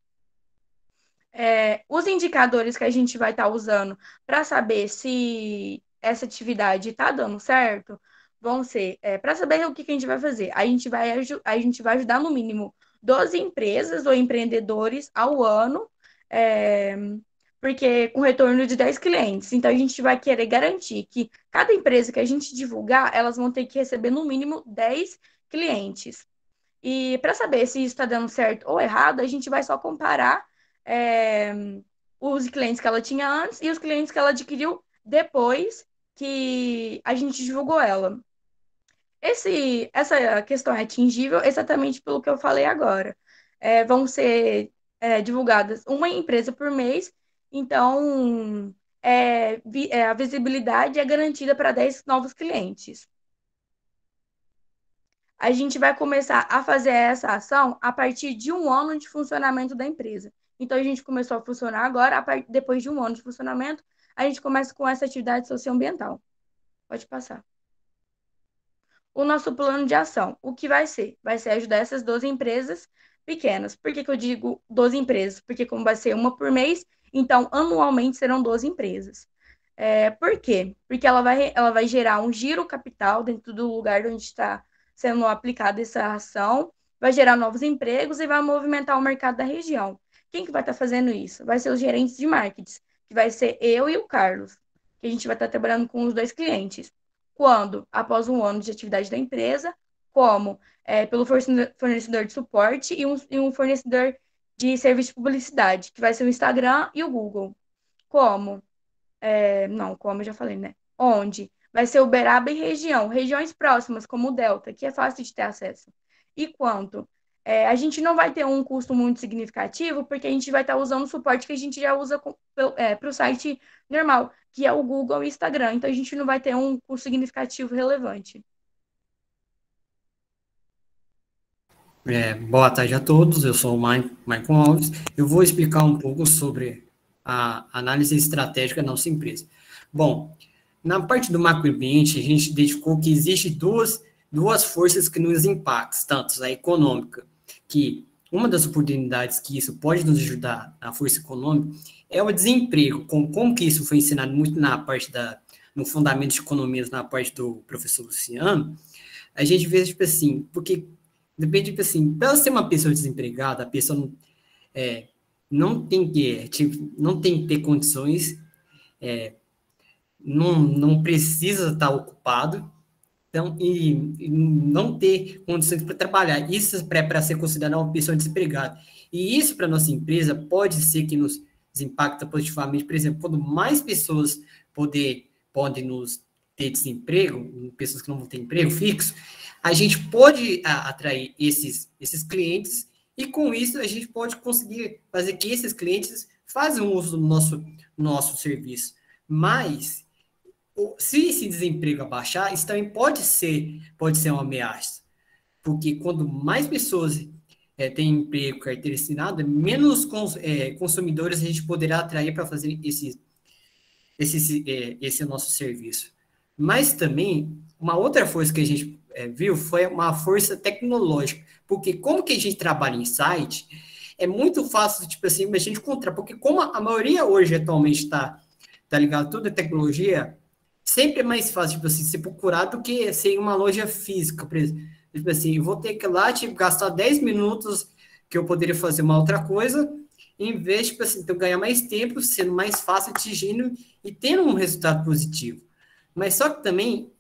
É, os indicadores que a gente vai estar usando para saber se essa atividade está dando certo vão ser é, para saber o que, que, a gente vai fazer. A gente vai, a gente vai ajudar no mínimo 12 empresas ou empreendedores ao ano, é, porque com retorno de 10 clientes. Então a gente vai querer garantir que cada empresa que a gente divulgar, elas vão ter que receber no mínimo 10 clientes. E para saber se isso está dando certo ou errado, a gente vai só comparar é, os clientes que ela tinha antes e os clientes que ela adquiriu depois que a gente divulgou ela. Esse, essa questão é atingível exatamente pelo que eu falei agora. É, vão ser é, divulgadas uma empresa por mês, então é, vi, é, a visibilidade é garantida para 10 novos clientes. A gente vai começar a fazer essa ação a partir de um ano de funcionamento da empresa. Então, a gente começou a funcionar agora, depois de um ano de funcionamento, a gente começa com essa atividade socioambiental. Pode passar o nosso plano de ação. O que vai ser? Vai ser ajudar essas 12 empresas pequenas. Por que, que eu digo 12 empresas? Porque como vai ser uma por mês, então anualmente serão 12 empresas. É, por quê? Porque ela vai, ela vai gerar um giro capital dentro do lugar onde está sendo aplicada essa ação, vai gerar novos empregos e vai movimentar o mercado da região. Quem que vai estar tá fazendo isso? Vai ser os gerentes de marketing, que vai ser eu e o Carlos, que a gente vai estar tá trabalhando com os dois clientes quando, após um ano de atividade da empresa, como é, pelo fornecedor de suporte e um, e um fornecedor de serviço de publicidade, que vai ser o Instagram e o Google. Como? É, não, como eu já falei, né? Onde? Vai ser Uberaba e região, regiões próximas, como o Delta, que é fácil de ter acesso. E quanto? É, a gente não vai ter um custo muito significativo, porque a gente vai estar usando o suporte que a gente já usa para o é, site normal, que é o Google e o Instagram. Então, a gente não vai ter um custo significativo relevante. É, boa tarde a todos, eu sou o Michael Alves. Eu vou explicar um pouco sobre a análise estratégica da nossa empresa. Bom, na parte do macroambiente, a gente dedicou que existe duas, duas forças que nos impactam, tanto a econômica que uma das oportunidades que isso pode nos ajudar na força econômica é o desemprego. Com, como que isso foi ensinado muito na parte da no fundamento de economias na parte do professor Luciano, a gente vê tipo assim, porque depende tipo assim, para ser uma pessoa desempregada, a pessoa não, é, não tem que tipo, não tem que ter condições, é, não, não precisa estar ocupado, então, e, e não ter condições para trabalhar. Isso é para ser considerado uma pessoa desempregada. E isso para nossa empresa pode ser que nos impacta positivamente. Por exemplo, quando mais pessoas poder, podem nos ter desemprego, pessoas que não vão ter emprego fixo, a gente pode atrair esses, esses clientes e com isso a gente pode conseguir fazer que esses clientes façam uso do nosso, nosso serviço. Mas se esse desemprego abaixar, isso também pode ser, pode ser uma ameaça. Porque quando mais pessoas é, têm emprego, carteira assinada, menos cons, é, consumidores a gente poderá atrair para fazer esse, esse, é, esse nosso serviço. Mas também, uma outra força que a gente é, viu foi uma força tecnológica. Porque como que a gente trabalha em site, é muito fácil, tipo assim, a gente encontrar. Porque como a maioria hoje atualmente está tá ligado, toda a tecnologia, sempre é mais fácil, tipo assim, se procurar do que ser em uma loja física, por exemplo. Tipo assim, vou ter que ir lá, tipo, gastar 10 minutos que eu poderia fazer uma outra coisa, em vez, tipo assim, então ganhar mais tempo, sendo mais fácil, atingindo e tendo um resultado positivo. Mas só que também,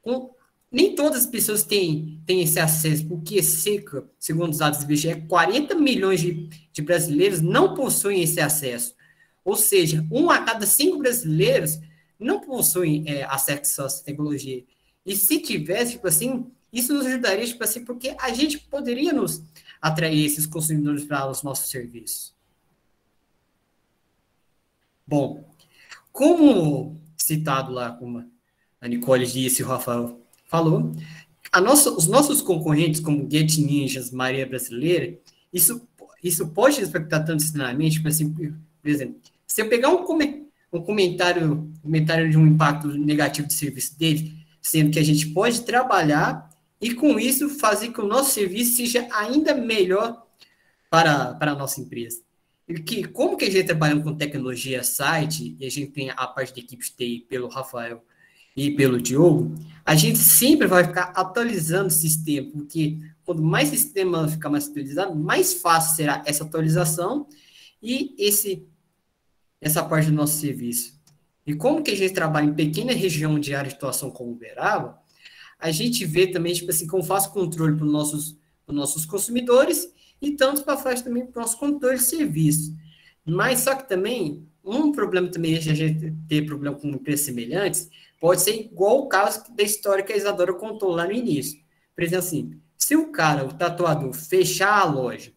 com, nem todas as pessoas têm, têm esse acesso, porque seca, segundo os dados do IBGE, 40 milhões de, de brasileiros não possuem esse acesso. Ou seja, um a cada cinco brasileiros não possuem é, acesso essa tecnologia. E se tivesse, tipo assim, isso nos ajudaria, tipo assim, porque a gente poderia nos atrair esses consumidores para os nossos serviços. Bom, como citado lá, como a Nicole disse, o Rafael falou, os nossos concorrentes, como Get Ninjas, Maria Brasileira, isso, isso pode respeitar tanto externamente, tipo assim, por exemplo, se eu pegar um, um comentário, comentário de um impacto negativo do serviço dele, sendo que a gente pode trabalhar e com isso fazer que o nosso serviço seja ainda melhor para, para a nossa empresa. E que, como que a gente trabalha com tecnologia site, e a gente tem a parte de equipe de TI pelo Rafael e pelo Diogo, a gente sempre vai ficar atualizando o sistema, porque quanto mais o sistema ficar mais atualizado, mais fácil será essa atualização e esse essa parte do nosso serviço. E como que a gente trabalha em pequena região de área de atuação como Uberaba, a gente vê também, tipo assim, como faz controle para os nossos, nossos consumidores e tanto para fazer também para o nosso controle de serviço. Mas só que também, um problema também, a gente ter problema com empresas semelhantes, pode ser igual o caso da história que a Isadora contou lá no início. Por exemplo, assim, se o cara, o tatuador, fechar a loja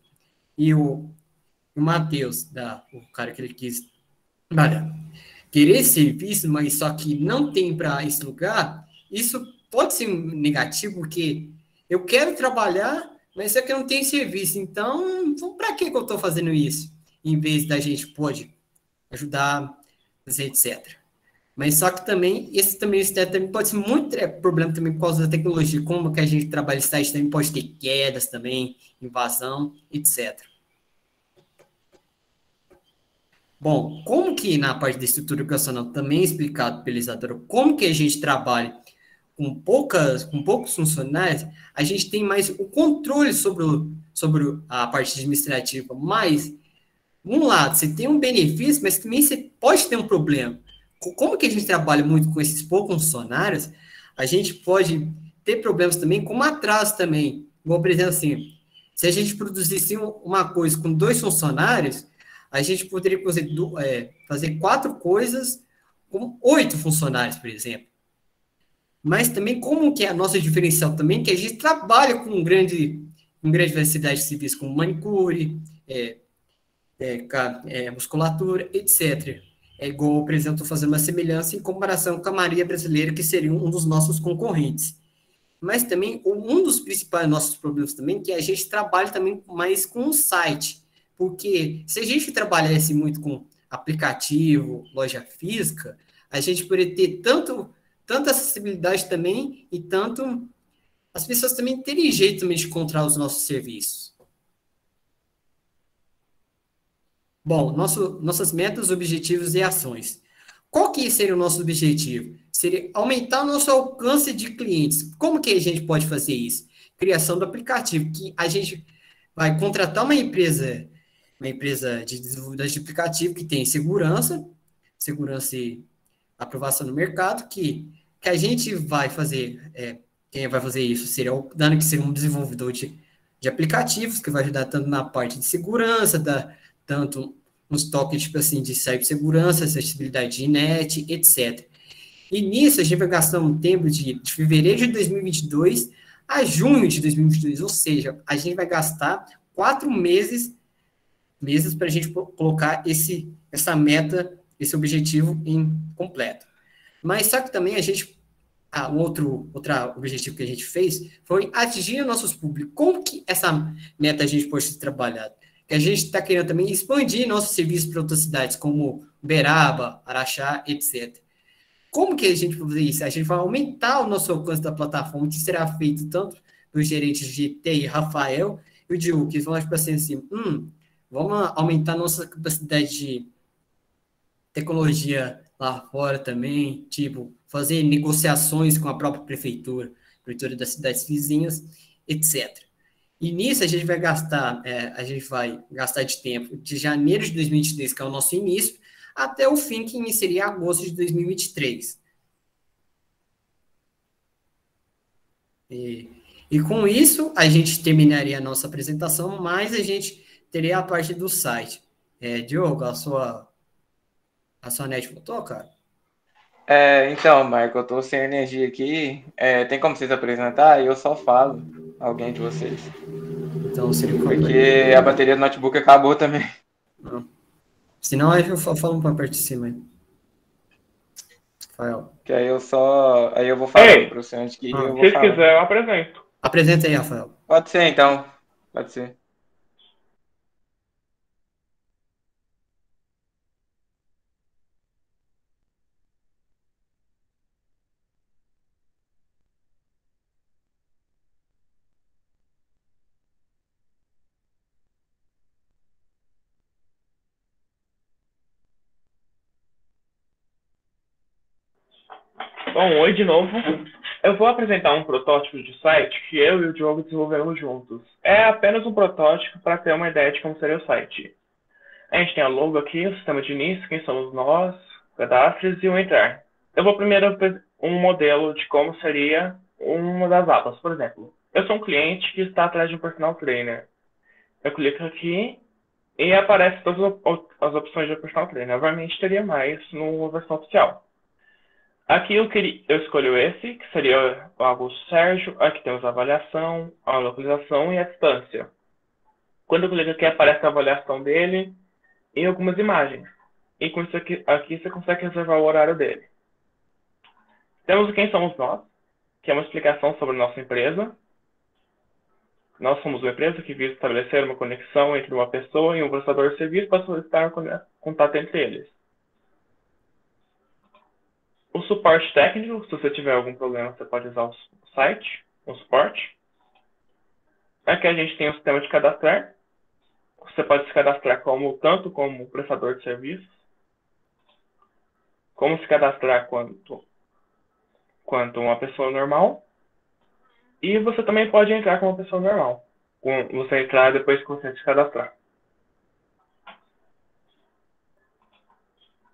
e o, o Matheus, o cara que ele quis olha, querer serviço, mas só que não tem para esse lugar, isso pode ser negativo, porque eu quero trabalhar, mas só que eu não tenho serviço. Então, então para que, que eu estou fazendo isso? Em vez da gente pode ajudar, etc. Mas só que também, esse também, esse também pode ser muito é, problema também por causa da tecnologia, como que a gente trabalha esse site também pode ter quedas também, invasão, etc. Bom, como que na parte da estrutura educacional também é explicado pela Isadora, como que a gente trabalha com poucas, com poucos funcionários, a gente tem mais o controle sobre, o, sobre a parte administrativa. Mas, um lado, você tem um benefício, mas também você pode ter um problema. Como que a gente trabalha muito com esses poucos funcionários, a gente pode ter problemas também com atraso também. Por exemplo, assim, se a gente produzisse uma coisa com dois funcionários, a gente poderia fazer, é, fazer quatro coisas com oito funcionários, por exemplo mas também como que é a nossa diferencial também, que a gente trabalha com um grande, uma grande diversidade de serviços, como manicure, é, é, é, musculatura, etc. É igual, por exemplo, fazendo uma semelhança em comparação com a Maria Brasileira, que seria um dos nossos concorrentes. Mas também, um dos principais nossos problemas também, que a gente trabalha também mais com o site, porque se a gente trabalhasse muito com aplicativo, loja física, a gente poderia ter tanto tanta acessibilidade também e tanto as pessoas também terem jeito também de encontrar os nossos serviços. Bom, nosso, nossas metas, objetivos e ações. Qual que seria o nosso objetivo? Seria aumentar o nosso alcance de clientes. Como que a gente pode fazer isso? Criação do aplicativo, que a gente vai contratar uma empresa, uma empresa de desenvolvimento de aplicativo que tem segurança, segurança e aprovação no mercado, que, que a gente vai fazer, é, quem vai fazer isso seria o Dano, que seria um desenvolvedor de, de aplicativos, que vai ajudar tanto na parte de segurança, da, tanto nos toques, tipo assim, de cibersegurança, acessibilidade de net, etc. E nisso, a gente vai gastar um tempo de, de fevereiro de 2022 a junho de 2022, ou seja, a gente vai gastar quatro meses meses para a gente colocar esse, essa meta esse objetivo em completo. Mas só que também a gente, ah, um outro, outro objetivo que a gente fez foi atingir nossos públicos. Como que essa meta a gente pode ser trabalhada? Que a gente está querendo também expandir nossos serviços para outras cidades, como Beraba, Araxá, etc. Como que a gente vai fazer isso? A gente vai aumentar o nosso alcance da plataforma, que será feito tanto dos gerentes de TI, Rafael e o Diogo, que vão, tipo assim, assim hum, vamos aumentar nossa capacidade de tecnologia lá fora também, tipo, fazer negociações com a própria prefeitura, prefeitura das cidades vizinhas, etc. E nisso a gente vai gastar, é, a gente vai gastar de tempo de janeiro de 2023, que é o nosso início, até o fim, que iniciaria agosto de 2023. E, e com isso, a gente terminaria a nossa apresentação, mas a gente teria a parte do site. É, Diogo, a sua a sua net voltou, cara? É, então, Marco, eu tô sem energia aqui. É, tem como vocês apresentar? Eu só falo. Alguém de vocês. Então seria como. Porque a bateria do notebook acabou também. Se não, aí eu fa- falo um pra perto de cima aí. Rafael. Que aí eu só. Aí eu vou falar Ei! pro senhor antes que Ah. eu Se vou vocês falar. quiserem, eu apresento. Apresenta aí, Rafael. Pode ser então. Pode ser. Bom, oi de novo. Eu vou apresentar um protótipo de site que eu e o Diogo desenvolvemos juntos. É apenas um protótipo para ter uma ideia de como seria o site. A gente tem a logo aqui, o sistema de início, quem somos nós, cadastres e o entrar. Eu vou primeiro um modelo de como seria uma das abas. Por exemplo, eu sou um cliente que está atrás de um personal trainer. Eu clico aqui e aparece todas as op- as opções de personal trainer. Obviamente teria mais na versão oficial. Aqui eu, queria, eu escolho esse, que seria o Augusto Sérgio. Aqui temos a avaliação, a localização e a distância. Quando eu clico aqui, aparece a avaliação dele e algumas imagens. E com isso aqui, aqui você consegue reservar o horário dele. Temos Quem Somos Nós, que é uma explicação sobre nossa empresa. Nós somos uma empresa que visa estabelecer uma conexão entre uma pessoa e um prestador de serviço para solicitar contato entre eles. O suporte técnico, se você tiver algum problema, você pode usar o site, o suporte. Aqui a gente tem o sistema de cadastrar. Você pode se cadastrar como, tanto como prestador de serviços, como se cadastrar quanto, quanto uma pessoa normal. E você também pode entrar como uma pessoa normal. Você entrar depois que você se cadastrar.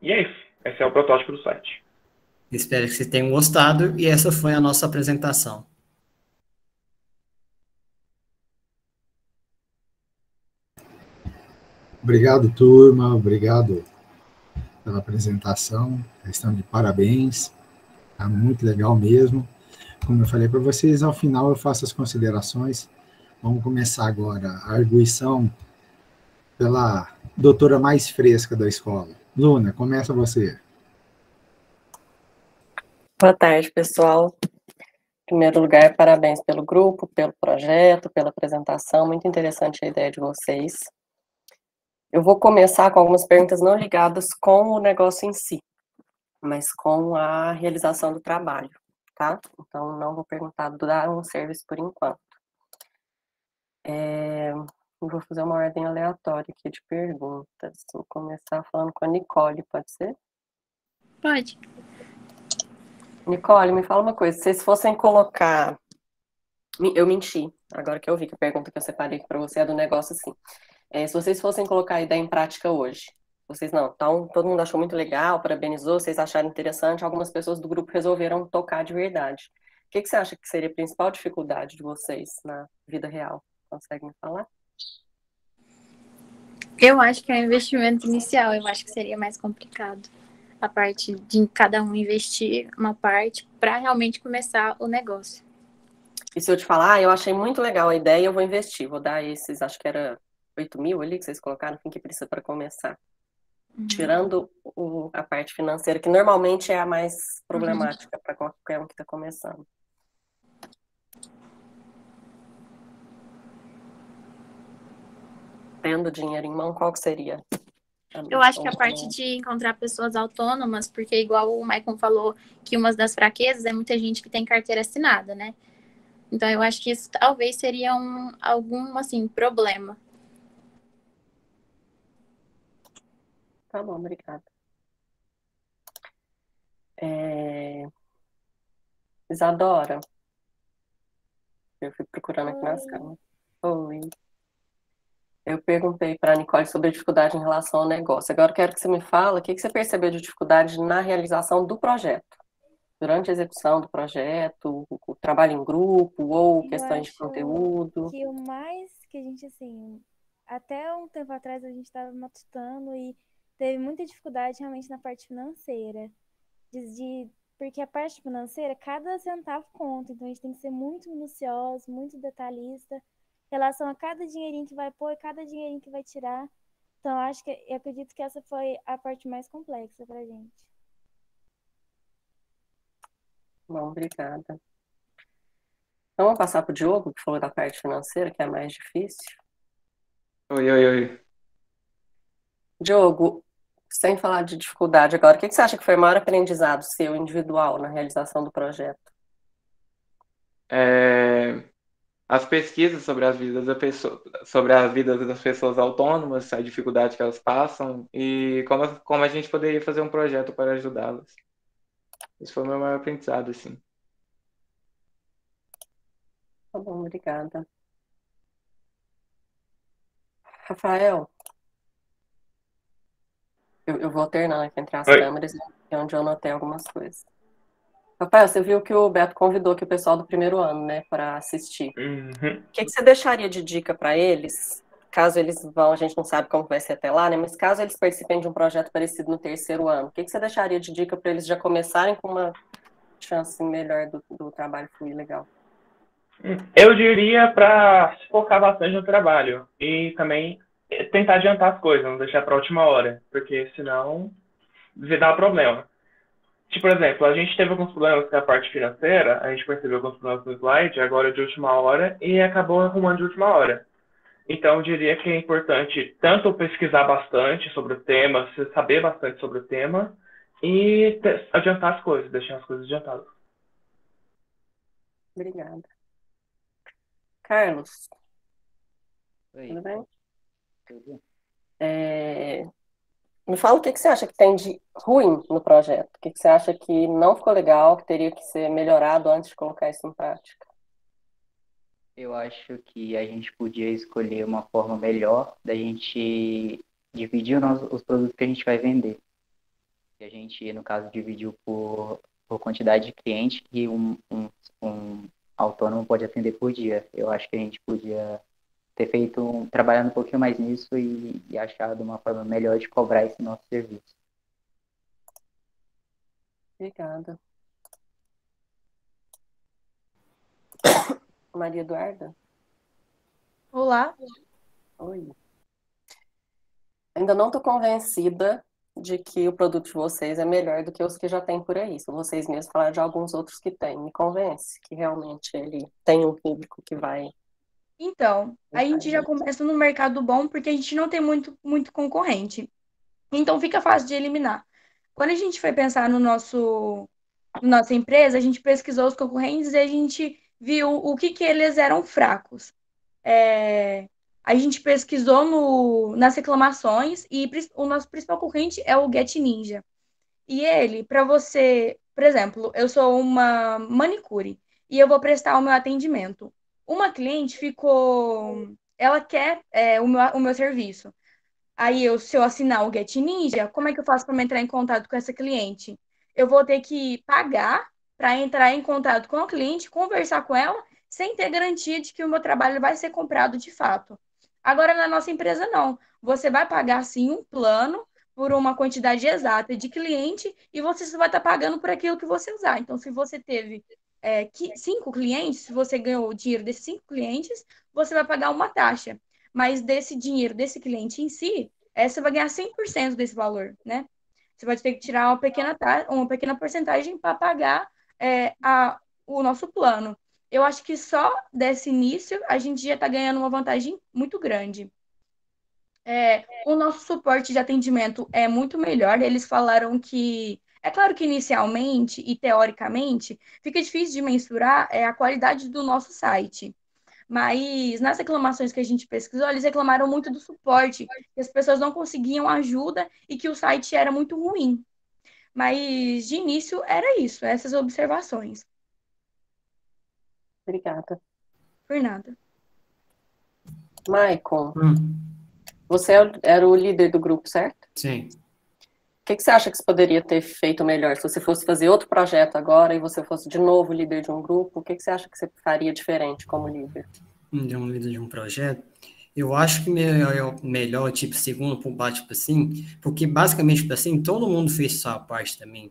E é isso. Esse é o protótipo do site. Espero que vocês tenham gostado e essa foi a nossa apresentação. Obrigado, turma. Obrigado pela apresentação. Estão de parabéns. Tá muito legal mesmo. Como eu falei para vocês, ao final eu faço as considerações. Vamos começar agora a arguição pela doutora mais fresca da escola. Luna, começa você. Boa tarde, pessoal. Em primeiro lugar, parabéns pelo grupo, pelo projeto, pela apresentação. Muito interessante a ideia de vocês. Eu vou começar com algumas perguntas não ligadas com o negócio em si, mas com a realização do trabalho, tá? Então, não vou perguntar do dar um serviço por enquanto. É, vou fazer uma ordem aleatória aqui de perguntas. Vou começar falando com a Nicole, pode ser? Pode. Nicole, me fala uma coisa. Se vocês fossem colocar. Eu menti, agora que eu vi que a pergunta que eu separei para você é do negócio assim. É, se vocês fossem colocar a ideia em prática hoje, vocês não, então todo mundo achou muito legal, parabenizou, vocês acharam interessante, algumas pessoas do grupo resolveram tocar de verdade. O que que você acha que seria a principal dificuldade de vocês na vida real? Consegue me falar? Eu acho que é o investimento inicial, eu acho que seria mais complicado. A parte de cada um investir uma parte para realmente começar o negócio. E se eu te falar, eu achei muito legal a ideia, eu vou investir, vou dar esses, acho que era 8 mil ali que vocês colocaram, o que precisa para começar? Tirando o- a parte financeira, que normalmente é a mais problemática para qualquer um que está começando. Tendo dinheiro em mão, qual seria? Eu acho que a parte de encontrar pessoas autônomas, porque igual o Maicon falou que uma das fraquezas é muita gente que tem carteira assinada, né? Então eu acho que isso talvez seria um, algum assim problema. Tá bom, obrigada. É, Isadora. Eu fui procurando aqui nas câmeras. Oi. Eu perguntei para a Nicole sobre a dificuldade em relação ao negócio. Agora eu quero que você me fale o que que você percebeu de dificuldade na realização do projeto. Durante a execução do projeto, o, trabalho em grupo ou Eu questões de conteúdo. que o mais que a gente, assim, até um tempo atrás a gente estava matutando e teve muita dificuldade realmente na parte financeira. de, de, porque a parte financeira, cada centavo conta, então a gente tem que ser muito minucioso, muito detalhista, relação a cada dinheirinho que vai pôr e cada dinheirinho que vai tirar. Então, acho que eu acredito que essa foi a parte mais complexa para a gente. Bom, obrigada. Então, vamos passar para o Diogo, que falou da parte financeira, que é a mais difícil. Oi, oi, oi. Diogo, sem falar de dificuldade agora, o que você acha que foi o maior aprendizado seu individual na realização do projeto? É, as pesquisas sobre as vidas da pessoa, sobre as vidas das pessoas autônomas, a dificuldade que elas passam e como, como a gente poderia fazer um projeto para ajudá-las. Esse foi o meu maior aprendizado, assim. Tá bom, obrigada. Rafael, eu, eu vou alternando aqui entre as Oi. câmeras, é onde eu anotei algumas coisas. Rafael, você viu que o Beto convidou aqui o pessoal do primeiro ano, né, para assistir. Uhum. O que, que você deixaria de dica para eles, caso eles vão, a gente não sabe como vai ser até lá, né, mas caso eles participem de um projeto parecido no terceiro ano, o que, que você deixaria de dica para eles já começarem com uma chance melhor do, do trabalho fluir legal? Eu diria para se focar bastante no trabalho e também tentar adiantar as coisas, não deixar para a última hora, porque senão vai dar problema. Tipo, por exemplo, a gente teve alguns problemas com a parte financeira, a gente percebeu alguns problemas no slide, agora de última hora, e acabou arrumando de última hora. Então, eu diria que é importante tanto pesquisar bastante sobre o tema, saber bastante sobre o tema, e adiantar as coisas, deixar as coisas adiantadas. Obrigada. Carlos, Oi, tudo bem? tudo? É, Me fala o que que você acha que tem de ruim no projeto, o que que você acha que não ficou legal, que teria que ser melhorado antes de colocar isso em prática. Eu acho que a gente podia escolher uma forma melhor da gente dividir os produtos que a gente vai vender. E a gente, no caso, dividiu por, por quantidade de clientes que um, um, um autônomo pode atender por dia. Eu acho que a gente podia ter feito, um, trabalhado um pouquinho mais nisso e, e achado uma forma melhor de cobrar esse nosso serviço. Obrigada. Maria Eduarda? Olá. Oi. Ainda não estou convencida de que o produto de vocês é melhor do que os que já tem por aí. Se vocês mesmos falaram de alguns outros que tem, me convence que realmente ele tem um público que vai. Então, a gente já começa no mercado bom porque a gente não tem muito, muito concorrente. Então fica fácil de eliminar. Quando a gente foi pensar no nosso, na nossa empresa, a gente pesquisou os concorrentes e a gente viu o que, que eles eram fracos. É, a gente pesquisou no, nas reclamações e o nosso principal concorrente é o Get Ninja. E ele, para você, por exemplo, eu sou uma manicure e eu vou prestar o meu atendimento. Uma cliente ficou, ela quer é, o meu, o meu serviço. Aí, eu, se eu assinar o Get Ninja, como é que eu faço para entrar em contato com essa cliente? Eu vou ter que pagar para entrar em contato com a cliente, conversar com ela, sem ter garantia de que o meu trabalho vai ser comprado de fato. Agora, na nossa empresa, não. Você vai pagar, sim, um plano por uma quantidade exata de cliente e você só vai estar pagando por aquilo que você usar. Então, se você teve é, cinco clientes, se você ganhou o dinheiro desses cinco clientes, você vai pagar uma taxa. Mas desse dinheiro, desse cliente em si, você vai ganhar 100% desse valor, né? Você vai ter que tirar uma pequena, uma pequena porcentagem para pagar é, a, o nosso plano. Eu acho que só desse início a gente já está ganhando uma vantagem muito grande. É, o nosso suporte de atendimento é muito melhor. Eles falaram que, é claro que inicialmente e teoricamente fica difícil de mensurar é, a qualidade do nosso site. Mas nas reclamações que a gente pesquisou, eles reclamaram muito do suporte, que as pessoas não conseguiam ajuda e que o site era muito ruim. Mas de início era isso, essas observações. Obrigada. Por nada. Maicon, Hum, você é era o líder do grupo, certo? sim. Que que você acha que você poderia ter feito melhor? Se você fosse fazer outro projeto agora e você fosse de novo líder de um grupo, o que que você acha que você faria diferente como líder? de um líder de um projeto, eu acho que melhor, melhor tipo, segundo baixo, tipo assim, porque basicamente, assim, todo mundo fez sua parte também.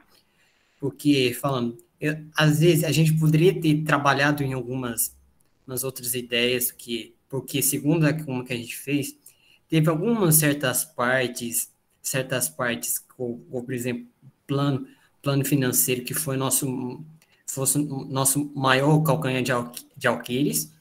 porque, falando, eu, às vezes a gente poderia ter trabalhado em algumas umas outras ideias, que, porque segundo a, como que a gente fez, teve algumas certas partes, certas partes, como, como por exemplo, plano, plano financeiro, que foi nosso, fosse nosso maior calcanhar de, de alqueires,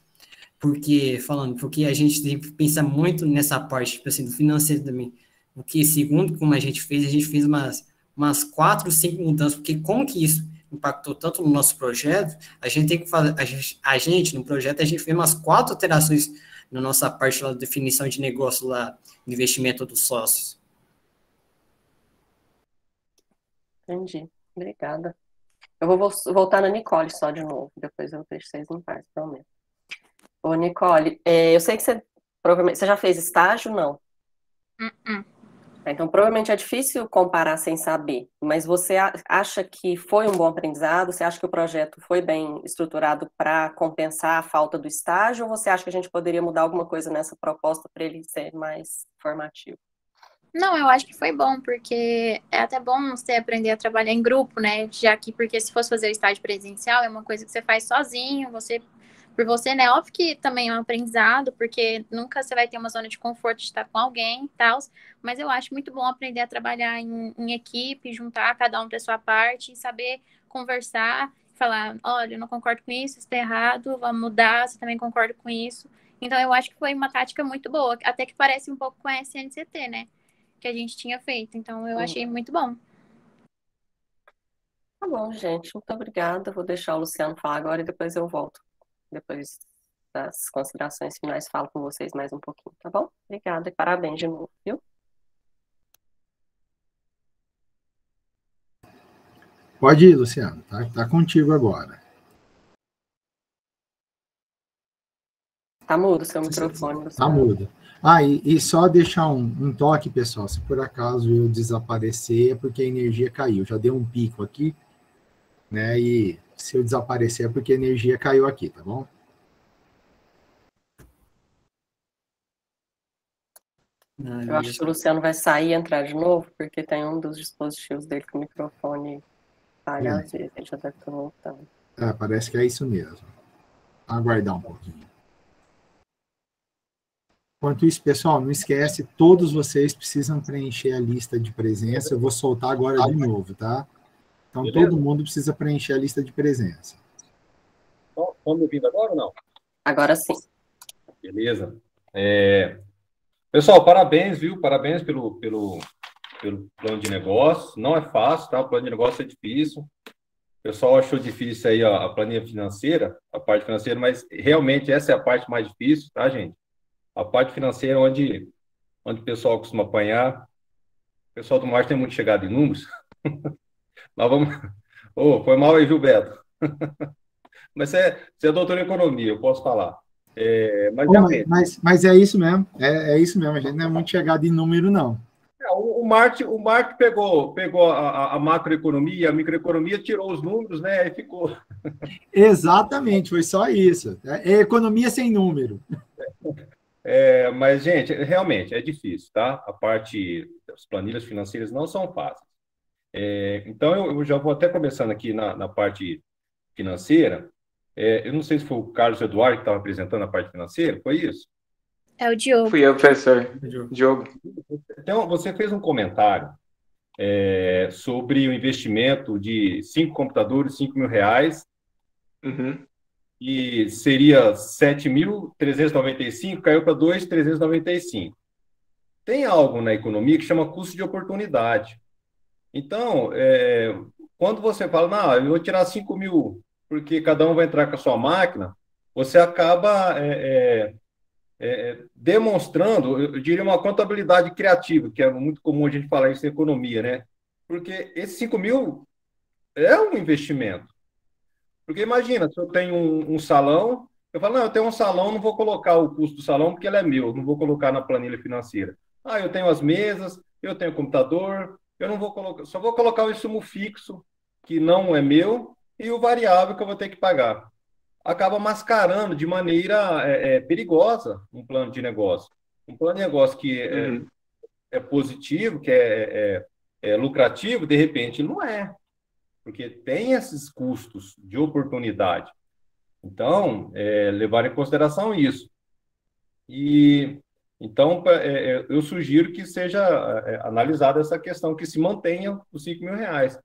porque, falando, porque a gente pensa muito nessa parte, tipo assim, do financeiro também, porque segundo como a gente fez, a gente fez umas, umas quatro, cinco mudanças, porque como que isso impactou tanto no nosso projeto, a gente tem que fazer, a gente, a gente no projeto, a gente fez umas quatro alterações na nossa parte lá, definição de negócio lá, investimento dos sócios. Entendi. Obrigada. Eu vou voltar na Nicole só de novo, depois eu deixo vocês em paz, prometo. Ô, Nicole, é, eu sei que você provavelmente você já fez estágio, não? Uh -uh. Então, provavelmente é difícil comparar sem saber, mas você acha que foi um bom aprendizado? Você acha que o projeto foi bem estruturado para compensar a falta do estágio? Ou você acha que a gente poderia mudar alguma coisa nessa proposta para ele ser mais formativo? Não, eu acho que foi bom, porque é até bom você aprender a trabalhar em grupo, né? Já que, porque se fosse fazer o estágio presencial, é uma coisa que você faz sozinho, você por você, né? Óbvio que também é um aprendizado, porque nunca você vai ter uma zona de conforto de estar com alguém e tal, mas eu acho muito bom aprender a trabalhar em, em equipe, juntar cada um da sua parte, saber conversar, falar, olha, eu não concordo com isso, isso está errado, vamos mudar, você também concorda com isso. Então, eu acho que foi uma tática muito boa, até que parece um pouco com a SNCT, né? Que a gente tinha feito. Então, eu achei muito bom. Tá bom, gente. Muito obrigada. Vou deixar o Luciano falar agora e depois eu volto depois das considerações finais, falo com vocês mais um pouquinho, tá bom? Obrigada e parabéns de novo, viu? Pode ir, Luciano, tá, tá contigo agora. Tá mudo seu microfone. Luciano. Tá mudo. Ah, e, e só deixar um, um, toque, pessoal, se por acaso eu desaparecer, é porque a energia caiu. Já deu um pico aqui, né? E se eu desaparecer é porque a energia caiu aqui, tá bom? Eu acho que o Luciano vai sair e entrar de novo, porque tem um dos dispositivos dele com o microfone falha é. às vezes, ele já deve estar voltando. É, parece que é isso mesmo. Aguardar um pouquinho. Enquanto isso, pessoal, não esquece, todos vocês precisam preencher a lista de presença. Eu vou soltar agora de novo, tá? Então, Beleza? todo mundo precisa preencher a lista de presença. Estão me ouvindo agora ou não? Agora sim. Beleza. É... Pessoal, parabéns, viu? Parabéns pelo, pelo, pelo plano de negócio. Não é fácil, tá? O plano de negócio é difícil. O pessoal achou difícil aí a, a planilha financeira, a parte financeira, mas realmente essa é a parte mais difícil, tá, gente? A parte financeira, onde, onde o pessoal costuma apanhar. O pessoal do marketing tem muito chegado em números. Nós vamos. Oh, foi mal aí, viu, Beto? mas você é, você é doutor em economia, eu posso falar. É, mas, mas, mas, mas, é isso mesmo, é, é, isso mesmo, a gente não é muito chegado em número, não. É, o, o Mark, o Mark pegou, pegou a, a macroeconomia, a microeconomia, tirou os números, né? E ficou. Exatamente, foi só isso. É, é economia sem número. É, mas, gente, realmente é difícil, tá? A parte das planilhas financeiras não são fáceis. É, então, eu, eu, já vou até começando aqui na, na parte financeira. É, eu não sei se foi o Carlos Eduardo que estava apresentando a parte financeira, foi isso? É o Diogo. Fui eu, professor. Diogo. Então, você fez um comentário é, sobre o investimento de cinco computadores, cinco mil reais, uhum. E seria 7.395, caiu para 2.395. Tem algo na economia que chama custo de oportunidade. Então, é, quando você fala, não, eu vou tirar 5 mil, porque cada um vai entrar com a sua máquina, você acaba é, é, é, demonstrando, eu diria, uma contabilidade criativa, que é muito comum a gente falar isso em economia, né? Porque esses 5 mil é um investimento. Porque imagina, se eu tenho um, um, salão, eu falo, não, eu tenho um salão, não vou colocar o custo do salão porque ele é meu, não vou colocar na planilha financeira. Ah, eu tenho as mesas, eu tenho computador, eu não vou colocar, só vou colocar o insumo fixo, que não é meu, e o variável que eu vou ter que pagar. Acaba mascarando de maneira é, é, perigosa um plano de negócio. Um plano de negócio que é, uhum. é positivo, que é, é, é, lucrativo, de repente não é. Porque tem esses custos de oportunidade. Então, é, levar em consideração isso. E então é, é eu sugiro que seja é, analisada essa questão, que se mantenha os 5 mil reais.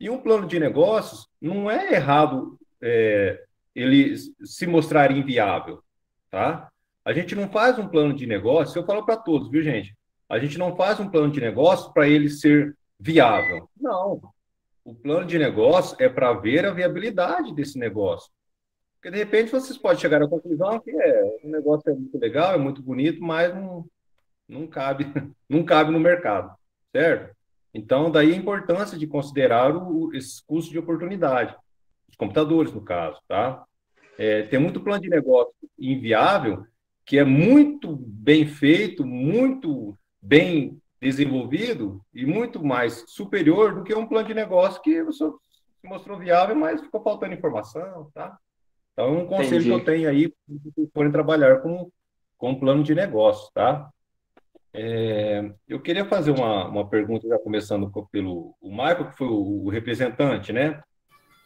E um plano de negócios não é errado é, ele se mostrar inviável, tá? A gente não faz um plano de negócio, eu falo para todos, viu, gente? A gente não faz um plano de negócio para ele ser viável. Não. O plano de negócio é para ver a viabilidade desse negócio. Porque, de repente, vocês podem chegar à conclusão que é, o negócio é muito legal, é muito bonito, mas não, não, cabe, não cabe no mercado, certo? Então, daí a importância de considerar o, esses custos de oportunidade, os computadores, no caso, tá? É, tem muito plano de negócio inviável que é muito bem feito, muito bem desenvolvido e muito mais superior do que um plano de negócio que se mostrou viável, mas ficou faltando informação, tá? Então, um conselho Entendi. que eu tenho aí, se forem trabalhar com, com um plano de negócio, tá? É, eu queria fazer uma, uma pergunta, já começando pelo o Michael, que foi o, o representante, né?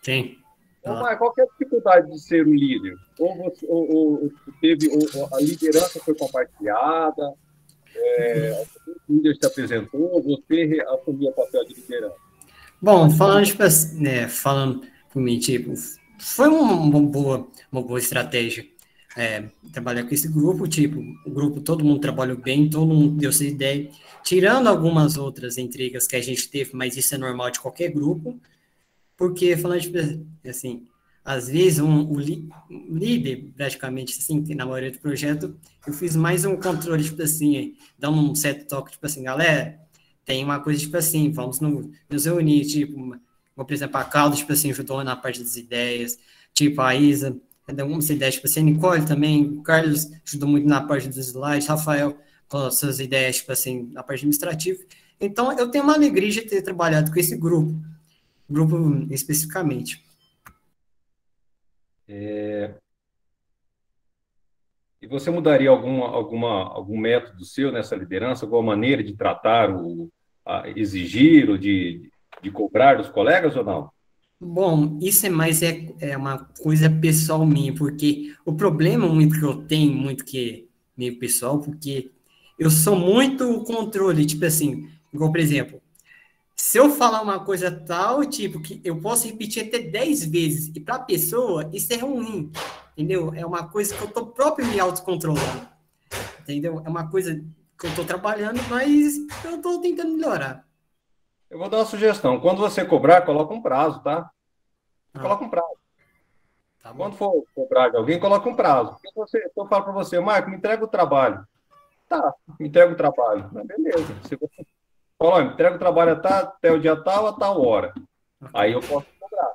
Sim. Então, Michael, qual é a dificuldade de ser o líder? Ou, você, ou, ou teve, ou a liderança foi compartilhada? É, líder se apresentou? Você assumiu o papel de liderança? Bom, falando, tipo, né, falando por mim, tipo, foi uma, boa, uma boa estratégia é, trabalhar com esse grupo, tipo, o grupo, todo mundo trabalhou bem, todo mundo deu sua ideia, tirando algumas outras intrigas que a gente teve, mas isso é normal de qualquer grupo, porque, falando, tipo, assim, às vezes um, o líder, praticamente, assim, na maioria do projeto, eu fiz mais um controle, tipo assim, dando um set talk, tipo assim, galera, tem uma coisa, tipo assim, vamos nos reunir, tipo, por exemplo, a Calda, tipo assim, ajudou na parte das ideias, tipo, a Isa, deu algumas ideias, tipo assim, a Nicole também, o Carlos ajudou muito na parte dos slides, Rafael, com as suas ideias, tipo assim, na parte administrativa. Então, eu tenho uma alegria de ter trabalhado com esse grupo, grupo especificamente. É... E você mudaria alguma, alguma, algum método seu nessa liderança, alguma maneira de tratar, o, exigir ou de, de cobrar dos colegas ou não? Bom, isso é mais é, é uma coisa pessoal minha, porque o problema muito que eu tenho, muito que meio pessoal, porque eu sou muito controle, tipo assim, igual, por exemplo, se eu falar uma coisa tal, tipo, que eu posso repetir até 10 vezes, e para a pessoa isso é ruim, entendeu? É uma coisa que eu tô próprio me autocontrolando, entendeu? É uma coisa que eu tô trabalhando, mas eu tô tentando melhorar. Eu vou dar uma sugestão. Quando você cobrar, coloca um prazo, tá? Ah. Coloca um prazo. Tá Quando for cobrar de alguém, coloca um prazo. Se você, eu falo para você, Marco, me entrega o trabalho. Tá, me entrega o trabalho. Mas beleza. Se você fala, entrega o trabalho até, até o dia tal, a tal hora. Aí eu posso cobrar.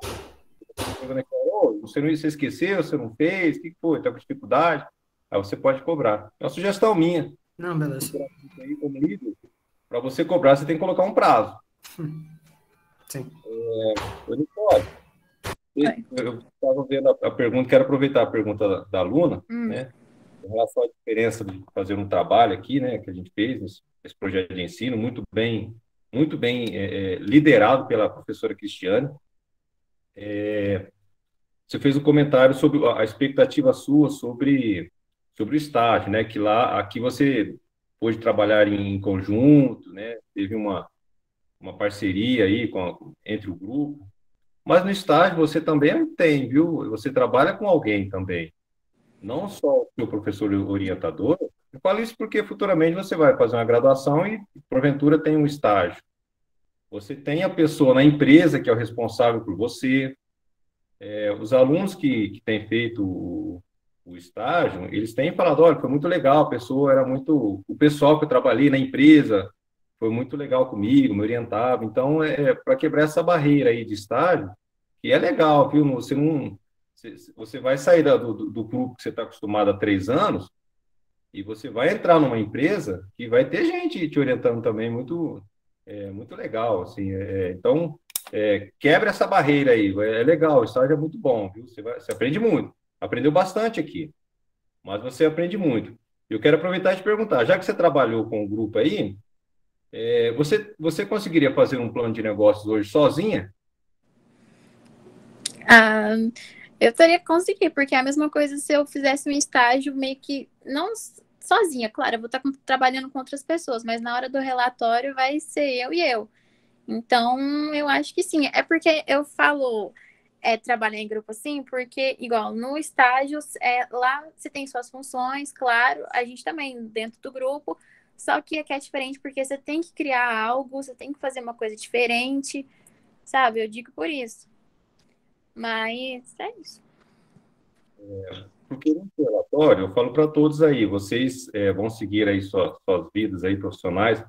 Você não você esqueceu, você não fez, o que foi? Está com dificuldade? Aí você pode cobrar. É uma sugestão minha. Não, beleza. Para você cobrar, você tem que colocar um prazo. Sim. É, eu estava vendo a, a, pergunta, quero aproveitar a pergunta da, da aluna, hum. né? Em relação à diferença de fazer um trabalho aqui, né, que a gente fez, esse, projeto de ensino, muito bem, muito bem é, é, liderado pela professora Cristiane. É, você fez um comentário sobre a expectativa sua sobre, sobre o estágio, né? Que lá, aqui você pôde trabalhar em conjunto, né? Teve uma, uma parceria aí com, entre o grupo. Mas no estágio você também tem, viu? Você trabalha com alguém também. Não só o seu professor orientador. Eu falo isso porque futuramente você vai fazer uma graduação e, porventura, tem um estágio. Você tem a pessoa na empresa que é o responsável por você. É, os alunos que, que têm feito o, o estágio, eles têm falado, olha, foi muito legal, a pessoa era muito... O pessoal que eu trabalhei na empresa foi muito legal comigo, me orientava. Então, é, é para quebrar essa barreira aí de estágio, que é legal, viu? Você não. Você vai sair do, do, do grupo que você está acostumado há três anos e você vai entrar numa empresa que vai ter gente te orientando também, muito, é, muito legal. Assim, é, então, é, quebra essa barreira aí, é legal, o estágio é muito bom, viu? Você, vai, você aprende muito, aprendeu bastante aqui, mas você aprende muito. Eu quero aproveitar e te perguntar, já que você trabalhou com o grupo aí, é, você, você conseguiria fazer um plano de negócios hoje sozinha? Ah, eu teria que conseguir, porque é a mesma coisa se eu fizesse um estágio meio que, não sozinha, claro, eu vou estar trabalhando com outras pessoas, mas na hora do relatório vai ser eu e eu. Então, eu acho que sim. É porque eu falo é, trabalhar em grupo assim, porque, igual, no estágio, é, lá você tem suas funções, claro, a gente também dentro do grupo, só que aqui é diferente porque você tem que criar algo, você tem que fazer uma coisa diferente, sabe? Eu digo por isso. Mas é isso. É, porque no relatório, eu falo para todos aí, vocês é, vão seguir aí suas, suas vidas aí profissionais,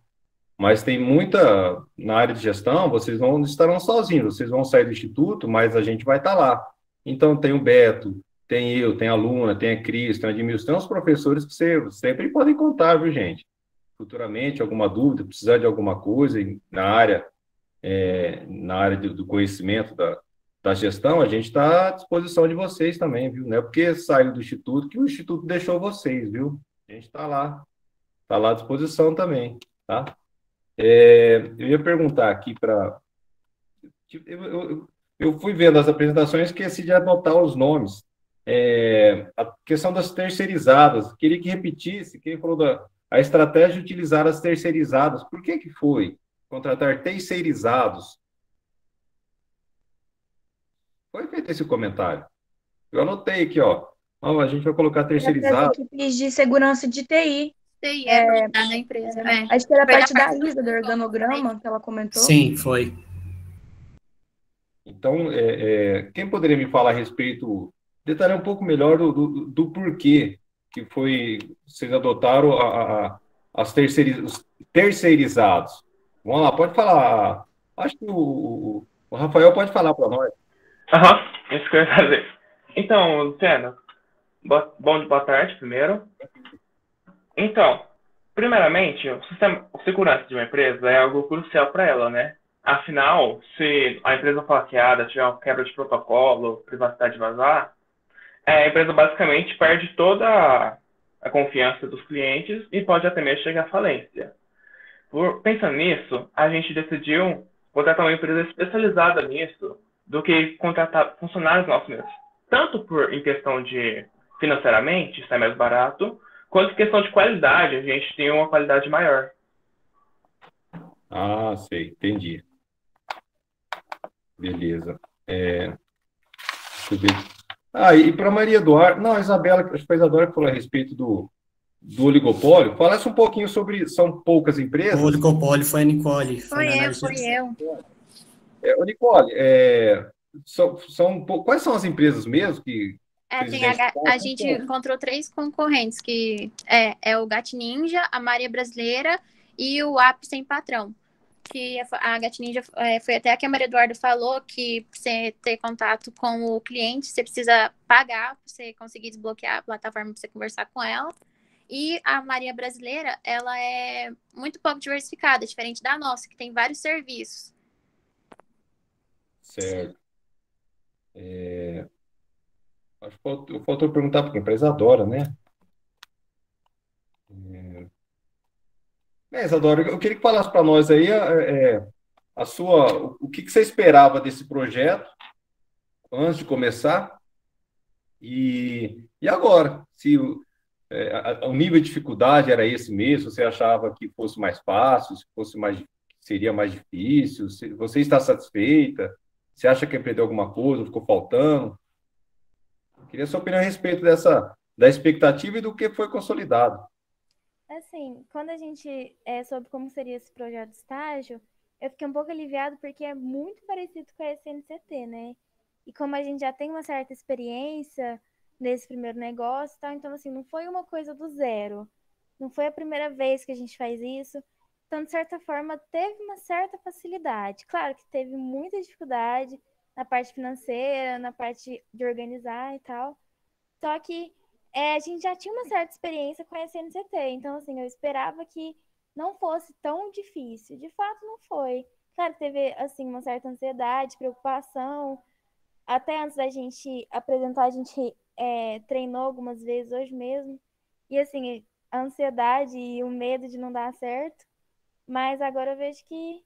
mas tem muita, na área de gestão, vocês não estarão sozinhos, vocês vão sair do instituto, mas a gente vai estar lá. Então, tem o Beto, tem eu, tem a Luna, tem a Cris, tem a Edmilson, tem os professores que você sempre podem contar, viu, gente? Futuramente, alguma dúvida, precisar de alguma coisa na área, é, na área do conhecimento da, da gestão, a gente está à disposição de vocês também, viu? Não é porque saiu do Instituto que o Instituto deixou vocês, viu? A gente está lá, está lá à disposição também, tá? É, eu ia perguntar aqui para. Tipo, eu, eu, eu, fui vendo as apresentações e esqueci de anotar os nomes. É, a questão das terceirizadas, queria que repetisse, quem falou da a estratégia de utilizar as terceirizadas. Por que, que foi contratar terceirizados? Foi feito esse comentário. Eu anotei aqui, ó. Oh, a gente vai colocar terceirizado. equipes de segurança de TI. TI é, é da empresa. É. Acho que era a parte da Isa, do organograma, que ela comentou. Sim, foi. Então, é, é, quem poderia me falar a respeito, detalhar um pouco melhor do, do, do porquê que foi, vocês adotaram a, a, as terceiriz, os terceirizados? Vamos lá, pode falar. Acho que o, o Rafael pode falar para nós. Aham, isso que eu ia fazer. Então, Luciano, boa, bom, boa tarde primeiro. Então, primeiramente, o sistema de segurança de uma empresa é algo crucial para ela, né? Afinal, se a empresa for hackeada, tiver uma quebra de protocolo, privacidade vazar, é, a empresa basicamente perde toda a confiança dos clientes e pode até mesmo chegar à falência. Por, pensando nisso, a gente decidiu contratar uma empresa especializada nisso do que contratar funcionários nossos mesmos. Tanto por em questão de financeiramente, sai mais barato, quanto em questão de qualidade, a gente tem uma qualidade maior. Ah, sei, entendi. Beleza. É... Deixa eu ver. Ah, e para Maria Eduardo, não, a Isabela, acho que a Isadora que falou a respeito do, do oligopólio. Falasse um pouquinho sobre, são poucas empresas. O oligopólio foi a Nicole. Foi, foi eu, foi eu. É, Nicole, é, são, são, quais são as empresas mesmo que. É, a, a, gente encontrou três concorrentes, que é, é o Gat Ninja, a Maria Brasileira e o App Sem Patrão. Que a Gat Ninja é, foi até a que a Maria Eduardo falou que você ter contato com o cliente, você precisa pagar para você conseguir desbloquear a plataforma para você conversar com ela. E a Maria Brasileira, ela é muito pouco diversificada, diferente da nossa, que tem vários serviços. Certo. É... Acho que faltou, perguntar, porque a empresa adora, né? É... É, Isadora, eu queria que falasse para nós aí é, é, a sua, o que, que você esperava desse projeto antes de começar e, e agora, se o, é, o nível de dificuldade era esse mesmo, você achava que fosse mais fácil, se fosse mais, seria mais difícil, se, você está satisfeita? Você acha que perdeu alguma coisa, ficou faltando? Queria sua opinião a respeito dessa da expectativa e do que foi consolidado. Assim, quando a gente é, soube como seria esse projeto de estágio, eu fiquei um pouco aliviado porque é muito parecido com a SNCT, né? E como a gente já tem uma certa experiência nesse primeiro negócio, tal, então assim, não foi uma coisa do zero. Não foi a primeira vez que a gente faz isso. Então, de certa forma, teve uma certa facilidade. Claro que teve muita dificuldade na parte financeira, na parte de organizar e tal. Só que é, a gente já tinha uma certa experiência com a SNCT. Então, assim, eu esperava que não fosse tão difícil. De fato, não foi. Claro, teve, assim, uma certa ansiedade, preocupação. Até antes da gente apresentar, a gente é, treinou algumas vezes hoje mesmo. E, assim, a ansiedade e o medo de não dar certo mas agora eu vejo que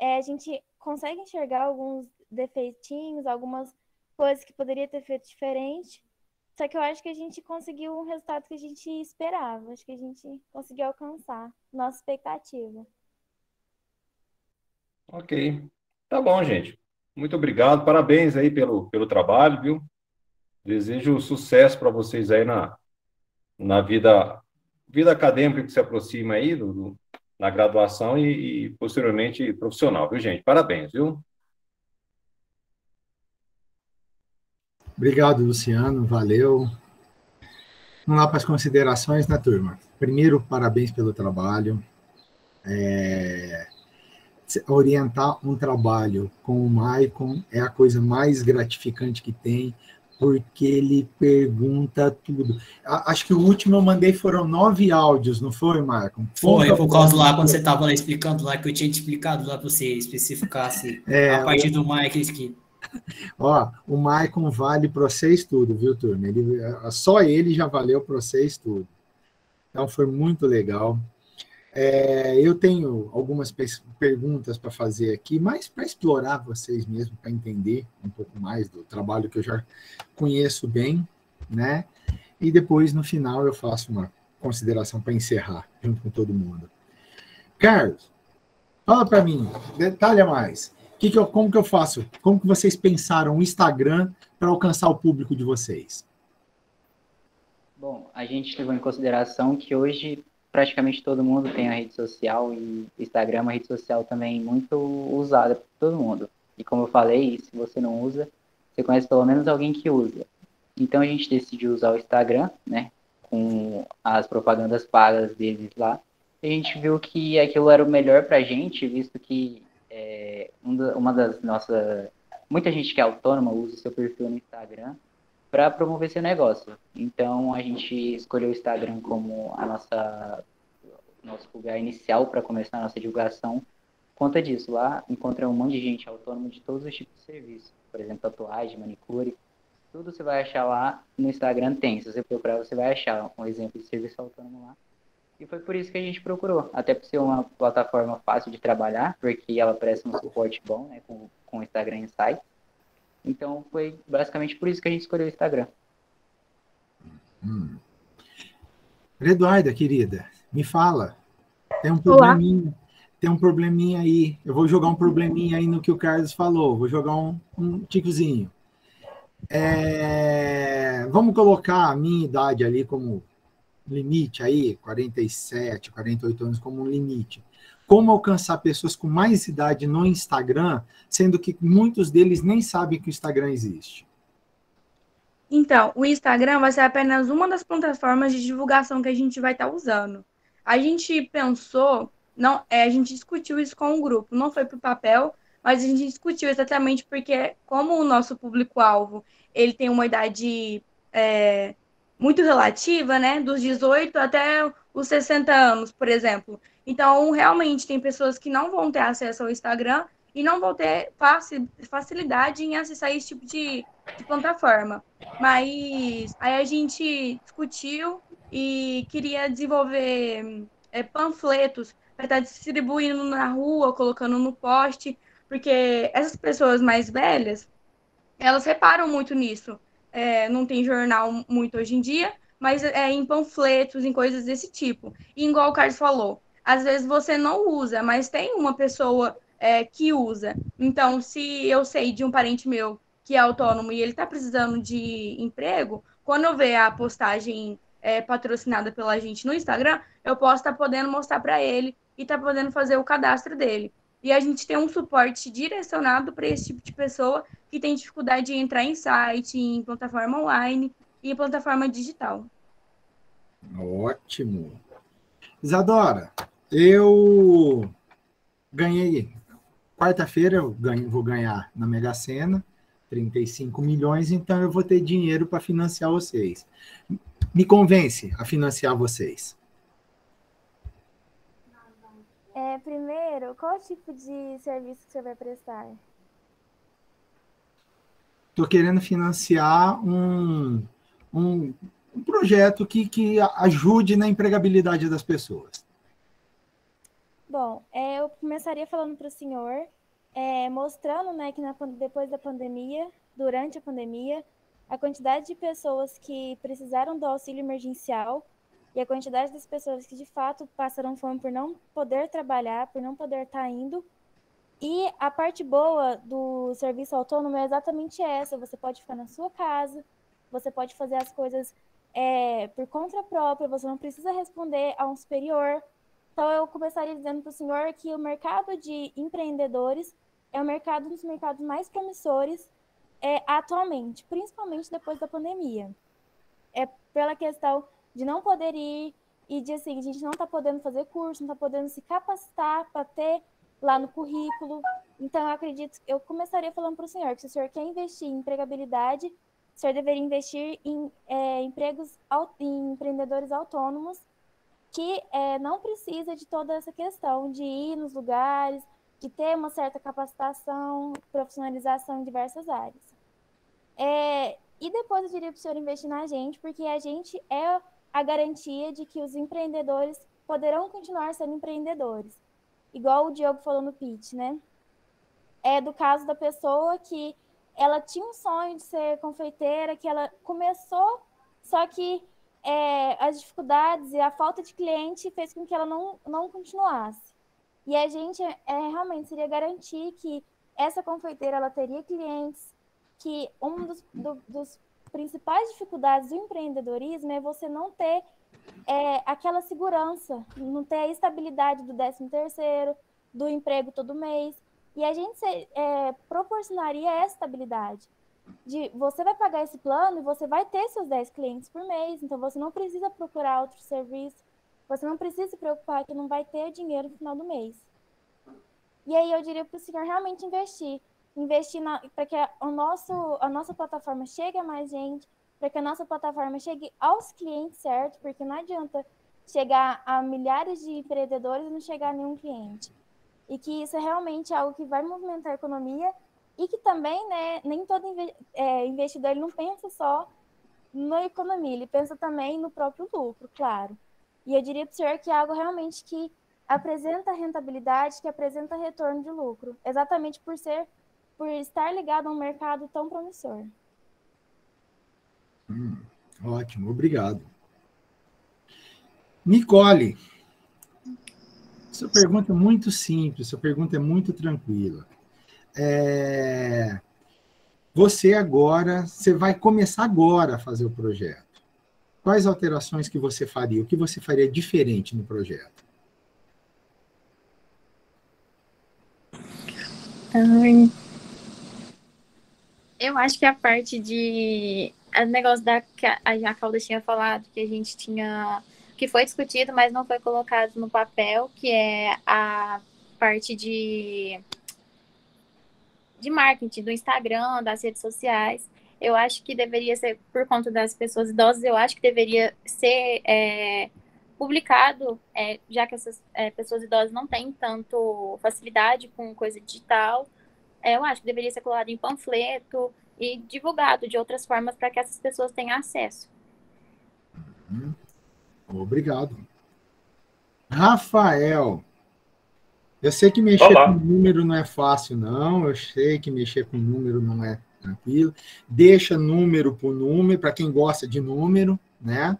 é, a gente consegue enxergar alguns defeitinhos, algumas coisas que poderia ter feito diferente. Só que eu acho que a gente conseguiu um resultado que a gente esperava. Acho que a gente conseguiu alcançar nossa expectativa. Ok. Tá bom, gente. Muito obrigado. Parabéns aí pelo, pelo trabalho, viu? Desejo sucesso para vocês aí na, na vida, vida acadêmica que se aproxima aí, do, do na graduação e, e posteriormente profissional, viu, gente? Parabéns, viu? Obrigado, Luciano, valeu. Vamos lá para as considerações, né, turma? Primeiro, parabéns pelo trabalho. É... Orientar um trabalho com o Maicon é a coisa mais gratificante que tem, porque ele pergunta tudo. Acho que o último eu mandei foram nove áudios, não foi, Maicon? Foi, por causa lá, quando você estava lá explicando lá, que eu tinha te explicado lá para você especificasse é, a partir do Maicon que Ó, o Maicon vale para você estudo, viu, turma? Ele, só ele já valeu para você estudo. Então, foi muito legal. É, eu tenho algumas perguntas para fazer aqui, mas para explorar vocês mesmo, para entender um pouco mais do trabalho que eu já conheço bem, né? E depois, no final, eu faço uma consideração para encerrar, junto com todo mundo. Carlos, fala para mim, detalha mais que que eu, como que eu faço? Como que vocês pensaram o Instagram para alcançar o público de vocês? Bom, a gente levou em consideração que hoje praticamente todo mundo tem a rede social e Instagram é uma rede social também muito usada por todo mundo. E como eu falei, se você não usa, você conhece pelo menos alguém que usa. Então a gente decidiu usar o Instagram, né, com as propagandas pagas deles lá. A gente viu que aquilo era o melhor para a gente, visto que é, uma das nossas. Muita gente que é autônoma usa o seu perfil no Instagram para promover seu negócio. Então a gente escolheu o Instagram como a nossa nosso lugar inicial para começar a nossa divulgação. Conta disso, lá encontra um monte de gente autônoma de todos os tipos de serviço. Por exemplo, tatuagem, manicure, tudo você vai achar lá no Instagram tem. Se você procurar, você vai achar um exemplo de serviço autônomo lá. E foi por isso que a gente procurou, até por ser uma plataforma fácil de trabalhar, porque ela presta um suporte bom, né, com, com o Instagram Insight. Então foi basicamente por isso que a gente escolheu o Instagram. Hum. Eduarda, querida, me fala. Tem um probleminha, Olá. tem um probleminha aí. Eu vou jogar um probleminha aí no que o Carlos falou. Vou jogar um, um ticozinho. É, vamos colocar a minha idade ali como limite aí, 47, 48 anos como um limite. Como alcançar pessoas com mais idade no Instagram, sendo que muitos deles nem sabem que o Instagram existe? Então, o Instagram vai ser apenas uma das plataformas de divulgação que a gente vai estar tá usando. A gente pensou, não, é, a gente discutiu isso com o grupo, não foi para o papel, mas a gente discutiu exatamente porque, como o nosso público-alvo ele tem uma idade é, muito relativa, né? Dos 18 até os 60 anos, por exemplo. Então, realmente, tem pessoas que não vão ter acesso ao Instagram e não vão ter facilidade em acessar esse tipo de, de plataforma. Mas aí a gente discutiu e queria desenvolver é, panfletos para estar tá distribuindo na rua, colocando no poste, porque essas pessoas mais velhas, elas reparam muito nisso é, não tem jornal muito hoje em dia, mas é em panfletos, em coisas desse tipo. E igual o Carlos falou, às vezes você não usa, mas tem uma pessoa é, que usa. Então, se eu sei de um parente meu que é autônomo e ele está precisando de emprego, quando eu ver a postagem é, patrocinada pela gente no Instagram, eu posso estar tá podendo mostrar para ele e estar tá podendo fazer o cadastro dele. E a gente tem um suporte direcionado para esse tipo de pessoa que tem dificuldade de entrar em site, em plataforma online e em plataforma digital. Ótimo. Isadora, eu ganhei. Quarta-feira eu ganho, vou ganhar na Mega Sena 35 milhões, então eu vou ter dinheiro para financiar vocês. Me convence a financiar vocês. É, primeiro, qual tipo de serviço que você vai prestar? Estou querendo financiar um, um, um projeto que, que ajude na empregabilidade das pessoas. Bom, é, eu começaria falando para o senhor, é, mostrando né, que na, depois da pandemia durante a pandemia, a quantidade de pessoas que precisaram do auxílio emergencial e a quantidade das pessoas que de fato passaram fome por não poder trabalhar, por não poder estar tá indo. E a parte boa do serviço autônomo é exatamente essa: você pode ficar na sua casa, você pode fazer as coisas é, por conta própria, você não precisa responder a um superior. Então, eu começaria dizendo para o senhor que o mercado de empreendedores é o mercado um dos mercados mais promissores é, atualmente, principalmente depois da pandemia. É pela questão de não poder ir e de assim, a gente não está podendo fazer curso, não está podendo se capacitar para ter lá no currículo. Então, eu acredito, eu começaria falando para o senhor que se o senhor quer investir em empregabilidade, o senhor deveria investir em é, empregos, em empreendedores autônomos que é, não precisa de toda essa questão de ir nos lugares, de ter uma certa capacitação, profissionalização em diversas áreas. É, e depois eu diria para o senhor investir na gente, porque a gente é a garantia de que os empreendedores poderão continuar sendo empreendedores. Igual o Diogo falou no pitch, né? É do caso da pessoa que ela tinha um sonho de ser confeiteira, que ela começou, só que é, as dificuldades e a falta de cliente fez com que ela não, não continuasse. E a gente é, realmente seria garantir que essa confeiteira ela teria clientes, que um dos, do, dos principais dificuldades do empreendedorismo é você não ter é, aquela segurança, não ter a estabilidade do 13 terceiro, do emprego todo mês. E a gente é, proporcionaria essa estabilidade. De você vai pagar esse plano e você vai ter seus 10 clientes por mês, então você não precisa procurar outro serviço, você não precisa se preocupar que não vai ter dinheiro no final do mês. E aí eu diria para o senhor realmente investir investir para que a, o nosso, a nossa plataforma chegue a mais gente, para que a nossa plataforma chegue aos clientes certo, porque não adianta chegar a milhares de empreendedores e não chegar a nenhum cliente. E que isso é realmente algo que vai movimentar a economia e que também, né, nem todo é, investidor ele não pensa só na economia, ele pensa também no próprio lucro, claro. E eu diria para o senhor que é algo realmente que apresenta rentabilidade, que apresenta retorno de lucro, exatamente por ser por estar ligado a um mercado tão promissor. Hum, ótimo, obrigado. Nicole, sua pergunta é muito simples, sua pergunta é muito tranquila. É, você agora, você vai começar agora a fazer o projeto. Quais alterações que você faria? O que você faria diferente no projeto? Eu acho que a parte de. O negócio da que a Calda tinha falado, que a gente tinha. que foi discutido, mas não foi colocado no papel, que é a parte de. De marketing, do Instagram, das redes sociais. Eu acho que deveria ser, por conta das pessoas idosas, eu acho que deveria ser é, publicado, é, já que essas é, pessoas idosas não têm tanto facilidade com coisa digital é, eu acho que deveria ser colado em panfleto e divulgado de outras formas para que essas pessoas tenham acesso. Uhum. Obrigado. Rafael, eu sei que mexer Olá. com número não é fácil, não. Eu sei que mexer com número não é tranquilo. Deixa número por número, para quem gosta de número, né?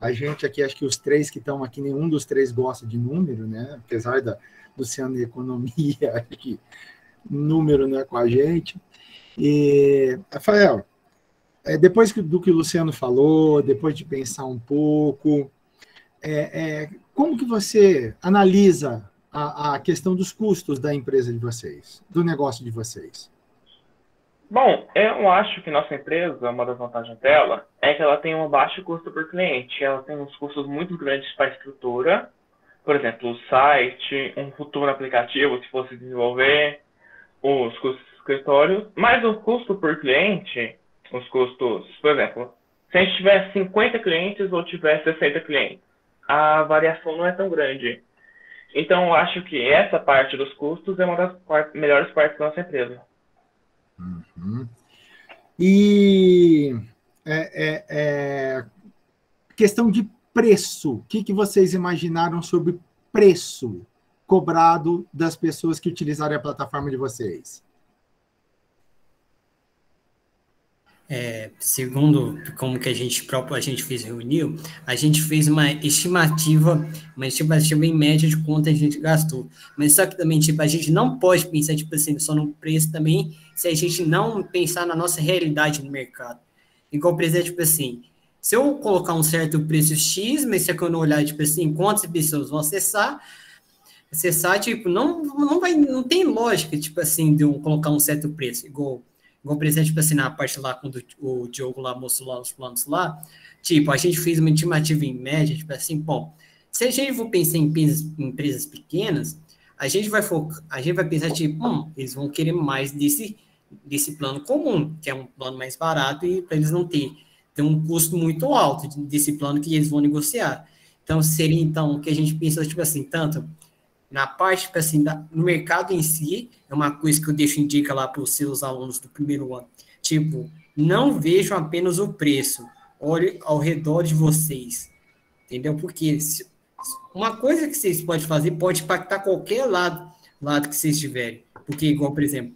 A gente aqui, acho que os três que estão aqui, nenhum dos três gosta de número, né? Apesar da Luciano de Economia, acho que número né, com a gente. E, Rafael, é, depois do que o Luciano falou, depois de pensar um pouco, é, é, como que você analisa a, a, questão dos custos da empresa de vocês, do negócio de vocês? Bom, eu acho que nossa empresa, uma das vantagens dela, é que ela tem um baixo custo por cliente. Ela tem uns custos muito grandes para a estrutura, por exemplo, o site, um futuro aplicativo, se fosse desenvolver, os custos de escritório, mais o custo por cliente, os custos, por exemplo, se a gente tiver 50 clientes ou tiver 60 clientes, a variação não é tão grande. Então, eu acho que essa parte dos custos é uma das melhores partes da nossa empresa. Uhum. E é, é, é, questão de preço, o que, que vocês imaginaram sobre preço? cobrado das pessoas que utilizarem a plataforma de vocês? É, segundo como que a gente próprio a gente fez reuniu, a gente fez uma estimativa, uma estimativa em média de quanto a gente gastou. Mas só que também tipo a gente não pode pensar tipo assim só no preço também, se a gente não pensar na nossa realidade no mercado. Igual por exemplo, tipo assim, se eu colocar um certo preço X, mas se eu não olhar tipo assim, quantas pessoas vão acessar, acessar tipo não não vai não tem lógica tipo assim de eu colocar um certo preço igual igual por exemplo, tipo assim, na parte lá, quando o Diogo lá mostrou lá os planos lá, tipo, a gente fez uma estimativa em média, tipo assim, bom, se a gente for pensar em empresas, empresas pequenas, a gente vai focar, a gente vai pensar, tipo, hum, eles vão querer mais desse, desse plano comum, que é um plano mais barato e para eles não ter, ter um custo muito alto desse plano que eles vão negociar. Então, seria, então, o que a gente pensa, tipo assim, tanto na parte, assim, da, no mercado em si, é uma coisa que eu deixo em dica lá para os seus alunos do primeiro ano. Tipo, não vejam apenas o preço, olhe ao redor de vocês, entendeu? Porque se, uma coisa que vocês podem fazer pode impactar qualquer lado, lado que vocês estiverem. Porque, igual, por exemplo,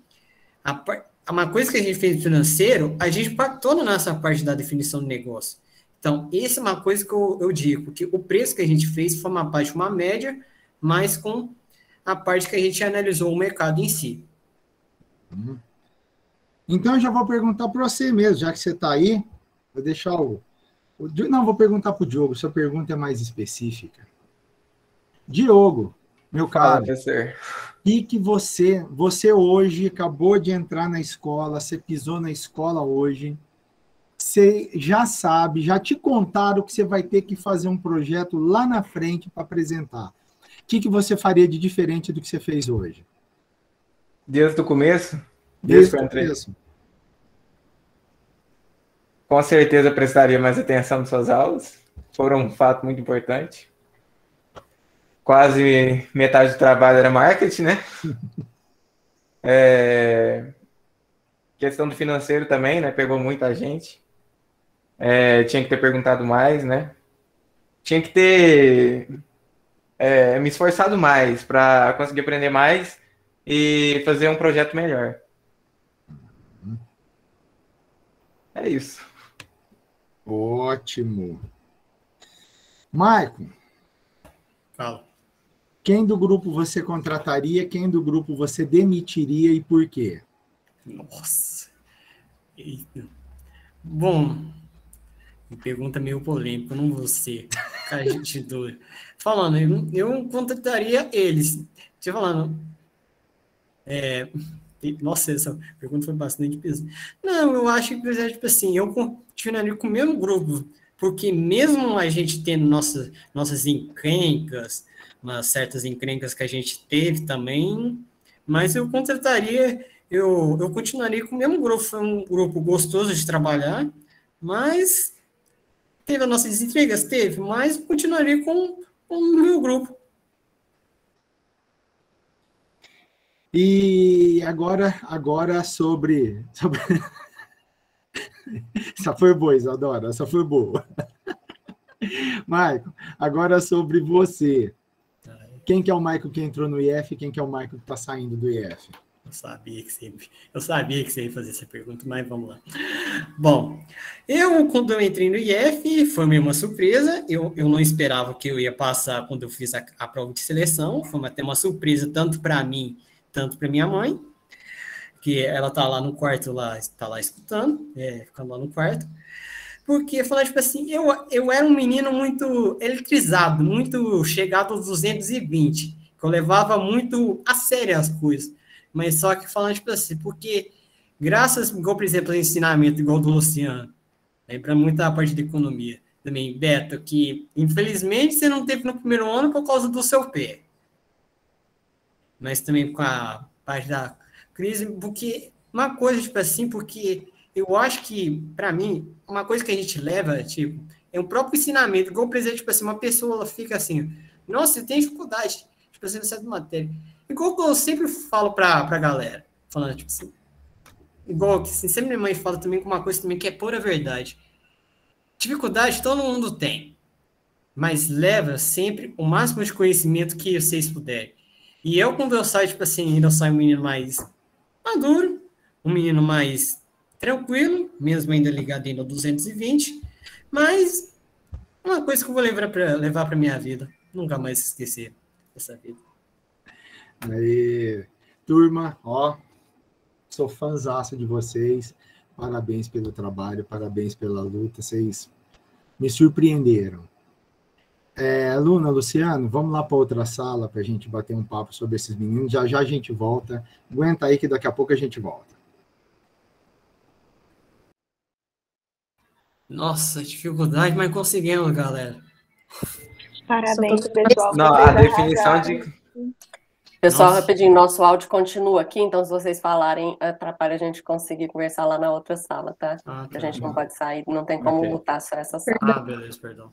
a, uma coisa que a gente fez financeiro, a gente impactou na nossa parte da definição do negócio. Então, essa é uma coisa que eu, eu digo, que o preço que a gente fez foi uma parte, uma média, mas com a parte que a gente analisou o mercado em si. Uhum. Então, eu já vou perguntar para você mesmo, já que você está aí, vou deixar o, o. Não, vou perguntar para o Diogo, sua pergunta é mais específica. Diogo, meu caro, ah, e que você, você hoje acabou de entrar na escola, você pisou na escola hoje, você já sabe, já te contaram que você vai ter que fazer um projeto lá na frente para apresentar que, que você faria de diferente do que você fez hoje? Desde o começo? Desde, Desde o começo. Com certeza prestaria mais atenção nas suas aulas. Foram um fato muito importante. Quase metade do trabalho era marketing, né? É... Questão do financeiro também, né? Pegou muita gente. É... Tinha que ter perguntado mais, né? Tinha que ter é, me esforçado mais para conseguir aprender mais e fazer um projeto melhor. É isso. Ótimo. Maicon. Fala. Quem do grupo você contrataria, quem do grupo você demitiria e por quê? Nossa. Eita. Bom, pergunta meio polêmica, não você, cara, gente doida. Falando, eu, eu contrataria eles. Te falando. É, nossa, essa pergunta foi bastante pesada. Não, eu acho que, tipo assim, eu continuaria com o mesmo grupo, porque mesmo a gente tendo nossas, nossas encrencas, umas certas encrencas que a gente teve também, mas eu contrataria, eu, eu continuaria com o mesmo grupo, foi um grupo gostoso de trabalhar, mas Teve as nossas entregas? Teve, mas continuaria com, com o meu grupo. E agora, agora sobre. sobre... Essa foi boa, Isadora, essa foi boa. Maico, agora sobre você. Quem que é o Maico que entrou no IF e quem que é o Maico que está saindo do IF? Eu sabia que você, eu sabia que você ia fazer essa pergunta, mas vamos lá. Bom, eu, quando eu entrei no IF, foi meio uma surpresa. Eu, eu não esperava que eu ia passar quando eu fiz a, a prova de seleção. Foi até uma surpresa, tanto para mim, tanto para minha mãe, que ela tá lá no quarto, lá, tá lá escutando, é, ficando lá no quarto. Porque, falar, tipo assim, eu, eu era um menino muito eletrizado, muito chegado aos 220, que eu levava muito a sério as coisas mas só que falando, tipo assim, porque graças, igual, por exemplo, ao ensinamento igual do Luciano, lembra muito a parte de economia também, Beto, que infelizmente você não teve no primeiro ano por causa do seu pé. Mas também com a parte da crise, porque uma coisa, tipo assim, porque eu acho que, para mim, uma coisa que a gente leva, tipo, é o próprio ensinamento, igual, por exemplo, tipo assim, uma pessoa fica assim, nossa, você tem dificuldade, tipo assim, nessa matéria. Igual que eu sempre falo pra, pra galera, falando, tipo assim, igual que assim, sempre minha mãe fala também com uma coisa também que é pura verdade. Dificuldade todo mundo tem, mas leva sempre o máximo de conhecimento que vocês puderem. E eu, saio, tipo assim, eu saio um menino mais maduro, um menino mais tranquilo, mesmo ainda ligado ainda ao 220, mas uma coisa que eu vou levar para levar para minha vida, nunca mais esquecer dessa vida. Aí, turma, ó, sou fãzaço de vocês. Parabéns pelo trabalho, parabéns pela luta. Vocês me surpreenderam. É, Luna, Luciano, vamos lá para outra sala para a gente bater um papo sobre esses meninos. Já já a gente volta. Aguenta aí que daqui a pouco a gente volta. Nossa, dificuldade, mas conseguimos, galera. Parabéns, pessoal. Não, a definição de. Pessoal, Nossa. rapidinho, nosso áudio continua aqui, então se vocês falarem, atrapalha a gente conseguir conversar lá na outra sala, tá? Ah, A gente não pode sair, não tem como Ok. mutar só essa sala. Ah, beleza, perdão.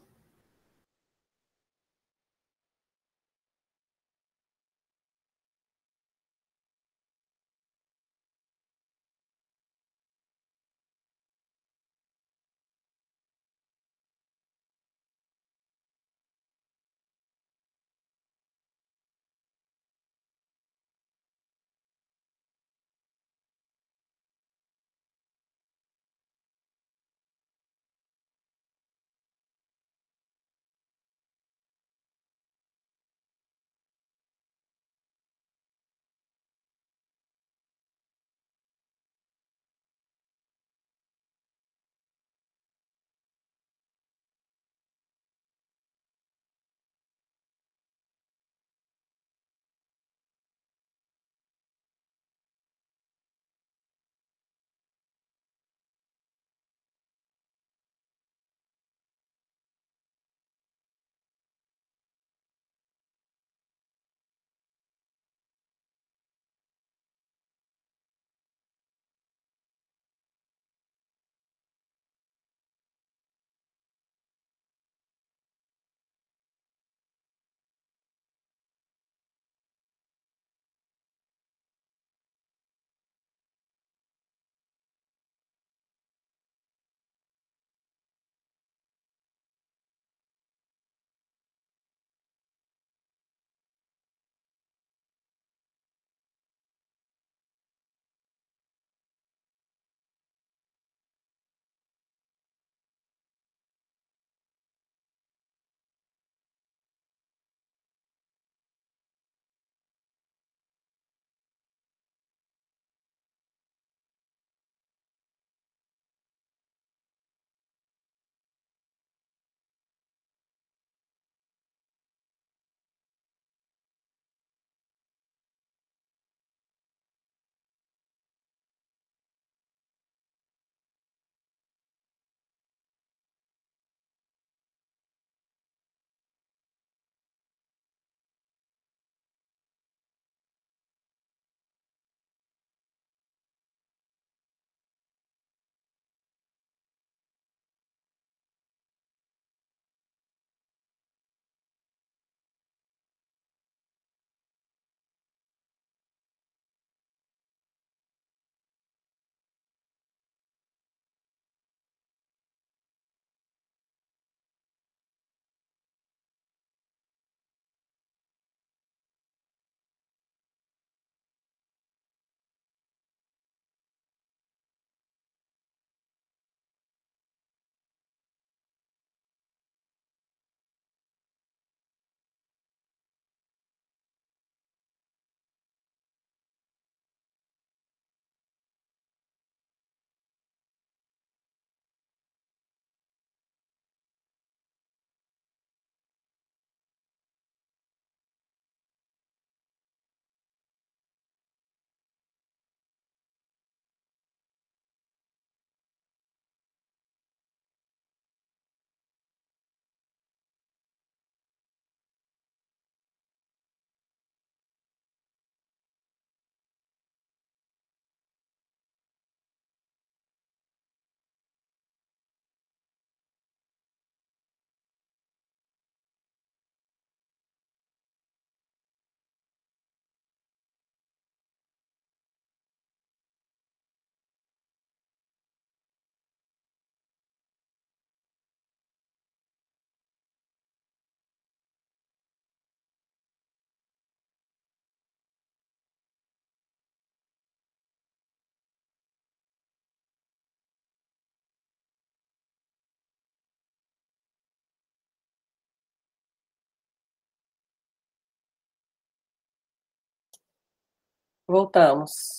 Voltamos.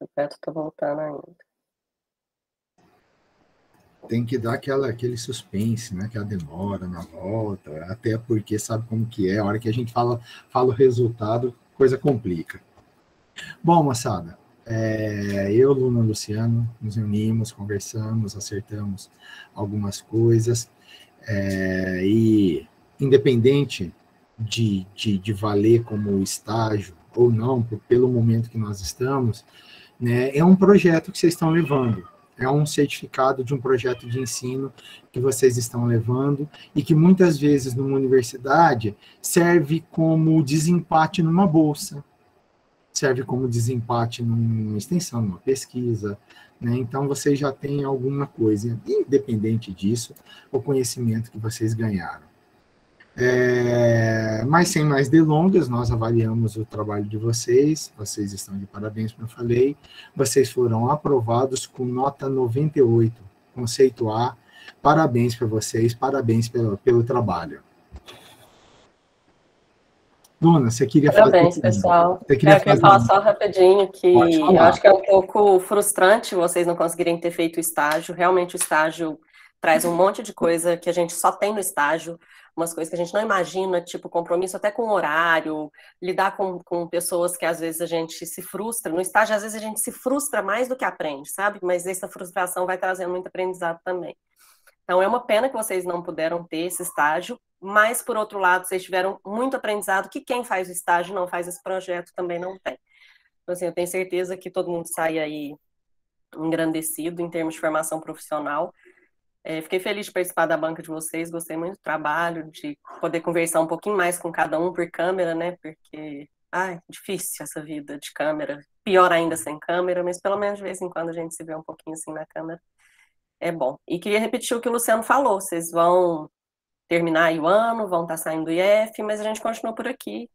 O Beto tá voltando ainda. Tem que dar aquela, aquele suspense, né? Aquela demora na volta, até porque sabe como que é, a hora que a gente fala, fala o resultado, coisa complica. Bom, moçada, é, eu, Luna e Luciano, nos reunimos, conversamos, acertamos algumas coisas, é, e independente de, de, de valer como estágio ou não, pelo momento que nós estamos, né, é um projeto que vocês estão levando, é um certificado de um projeto de ensino que vocês estão levando e que muitas vezes numa universidade serve como desempate numa bolsa, serve como desempate numa extensão, numa pesquisa, né? Então vocês já têm alguma coisa, independente disso, o conhecimento que vocês ganharam. É, mas sem mais delongas, nós avaliamos o trabalho de vocês, vocês estão de parabéns, como eu falei, vocês foram aprovados com nota 98, conceito A, parabéns para vocês, parabéns pelo, pelo trabalho. Dona, você queria Parabéns, fazer... pessoal. Você queria eu queria falar só rapidinho que eu acho que é um pouco frustrante vocês não conseguirem ter feito o estágio. Realmente o estágio traz um monte de coisa que a gente só tem no estágio, umas coisas que a gente não imagina, tipo compromisso até com o horário, lidar com, com pessoas que às vezes a gente se frustra. No estágio, às vezes a gente se frustra mais do que aprende, sabe? Mas essa frustração vai trazendo muito aprendizado também. Então é uma pena que vocês não puderam ter esse estágio, mas por outro lado, vocês tiveram muito aprendizado que quem faz o estágio não faz esse projeto também não tem. Então, assim, eu tenho certeza que todo mundo sai aí engrandecido em termos de formação profissional. É, fiquei feliz de participar da banca de vocês, gostei muito do trabalho, de poder conversar um pouquinho mais com cada um por câmera, né? Porque, ai, difícil essa vida de câmera. Pior ainda sem câmera, mas pelo menos de vez em quando a gente se vê um pouquinho assim na câmera. É bom. E queria repetir o que o Luciano falou: vocês vão terminar aí o ano, vão estar saindo do IF, mas a gente continua por aqui.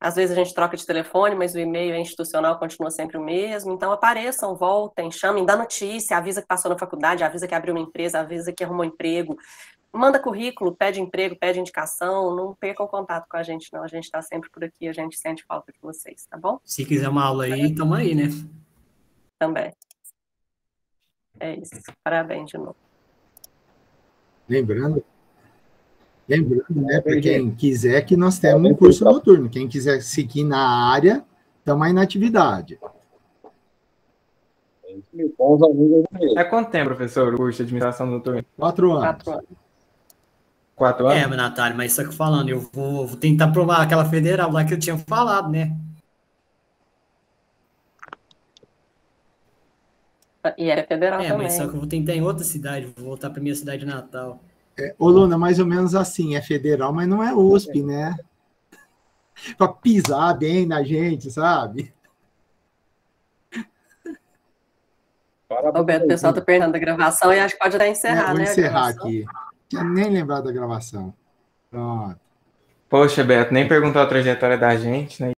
Às vezes a gente troca de telefone, mas o e-mail institucional continua sempre o mesmo. Então apareçam, voltem, chamem, dá notícia, avisa que passou na faculdade, avisa que abriu uma empresa, avisa que arrumou emprego. Manda currículo, pede emprego, pede indicação, não percam contato com a gente, não. A gente está sempre por aqui, a gente sente falta de vocês, tá bom? Se quiser uma aula aí, tamo aí, né? Também. É isso. Parabéns de novo. Lembrando, lembrando, né, para quem quiser que nós temos um curso noturno. Quem quiser seguir na área, estamos aí na atividade. É quanto tempo, professor, o curso de administração noturna? Quatro anos. Quatro anos. Quatro anos? É, mas, Natália, mas só que falando, eu vou, vou tentar provar aquela federal lá que eu tinha falado, né? E era federal É, também. mas só que eu vou tentar em outra cidade, vou voltar para minha cidade natal. É, ô, Luna, mais ou menos assim, é federal, mas não é USP, né? Para pisar bem na gente, sabe? Roberto, o pessoal tá perguntando a gravação e acho que pode até encerrar, É, vou né? encerrar aqui. Tinha nem lembrado da gravação. Pronto. Poxa, Beto, nem perguntou a trajetória da gente, né?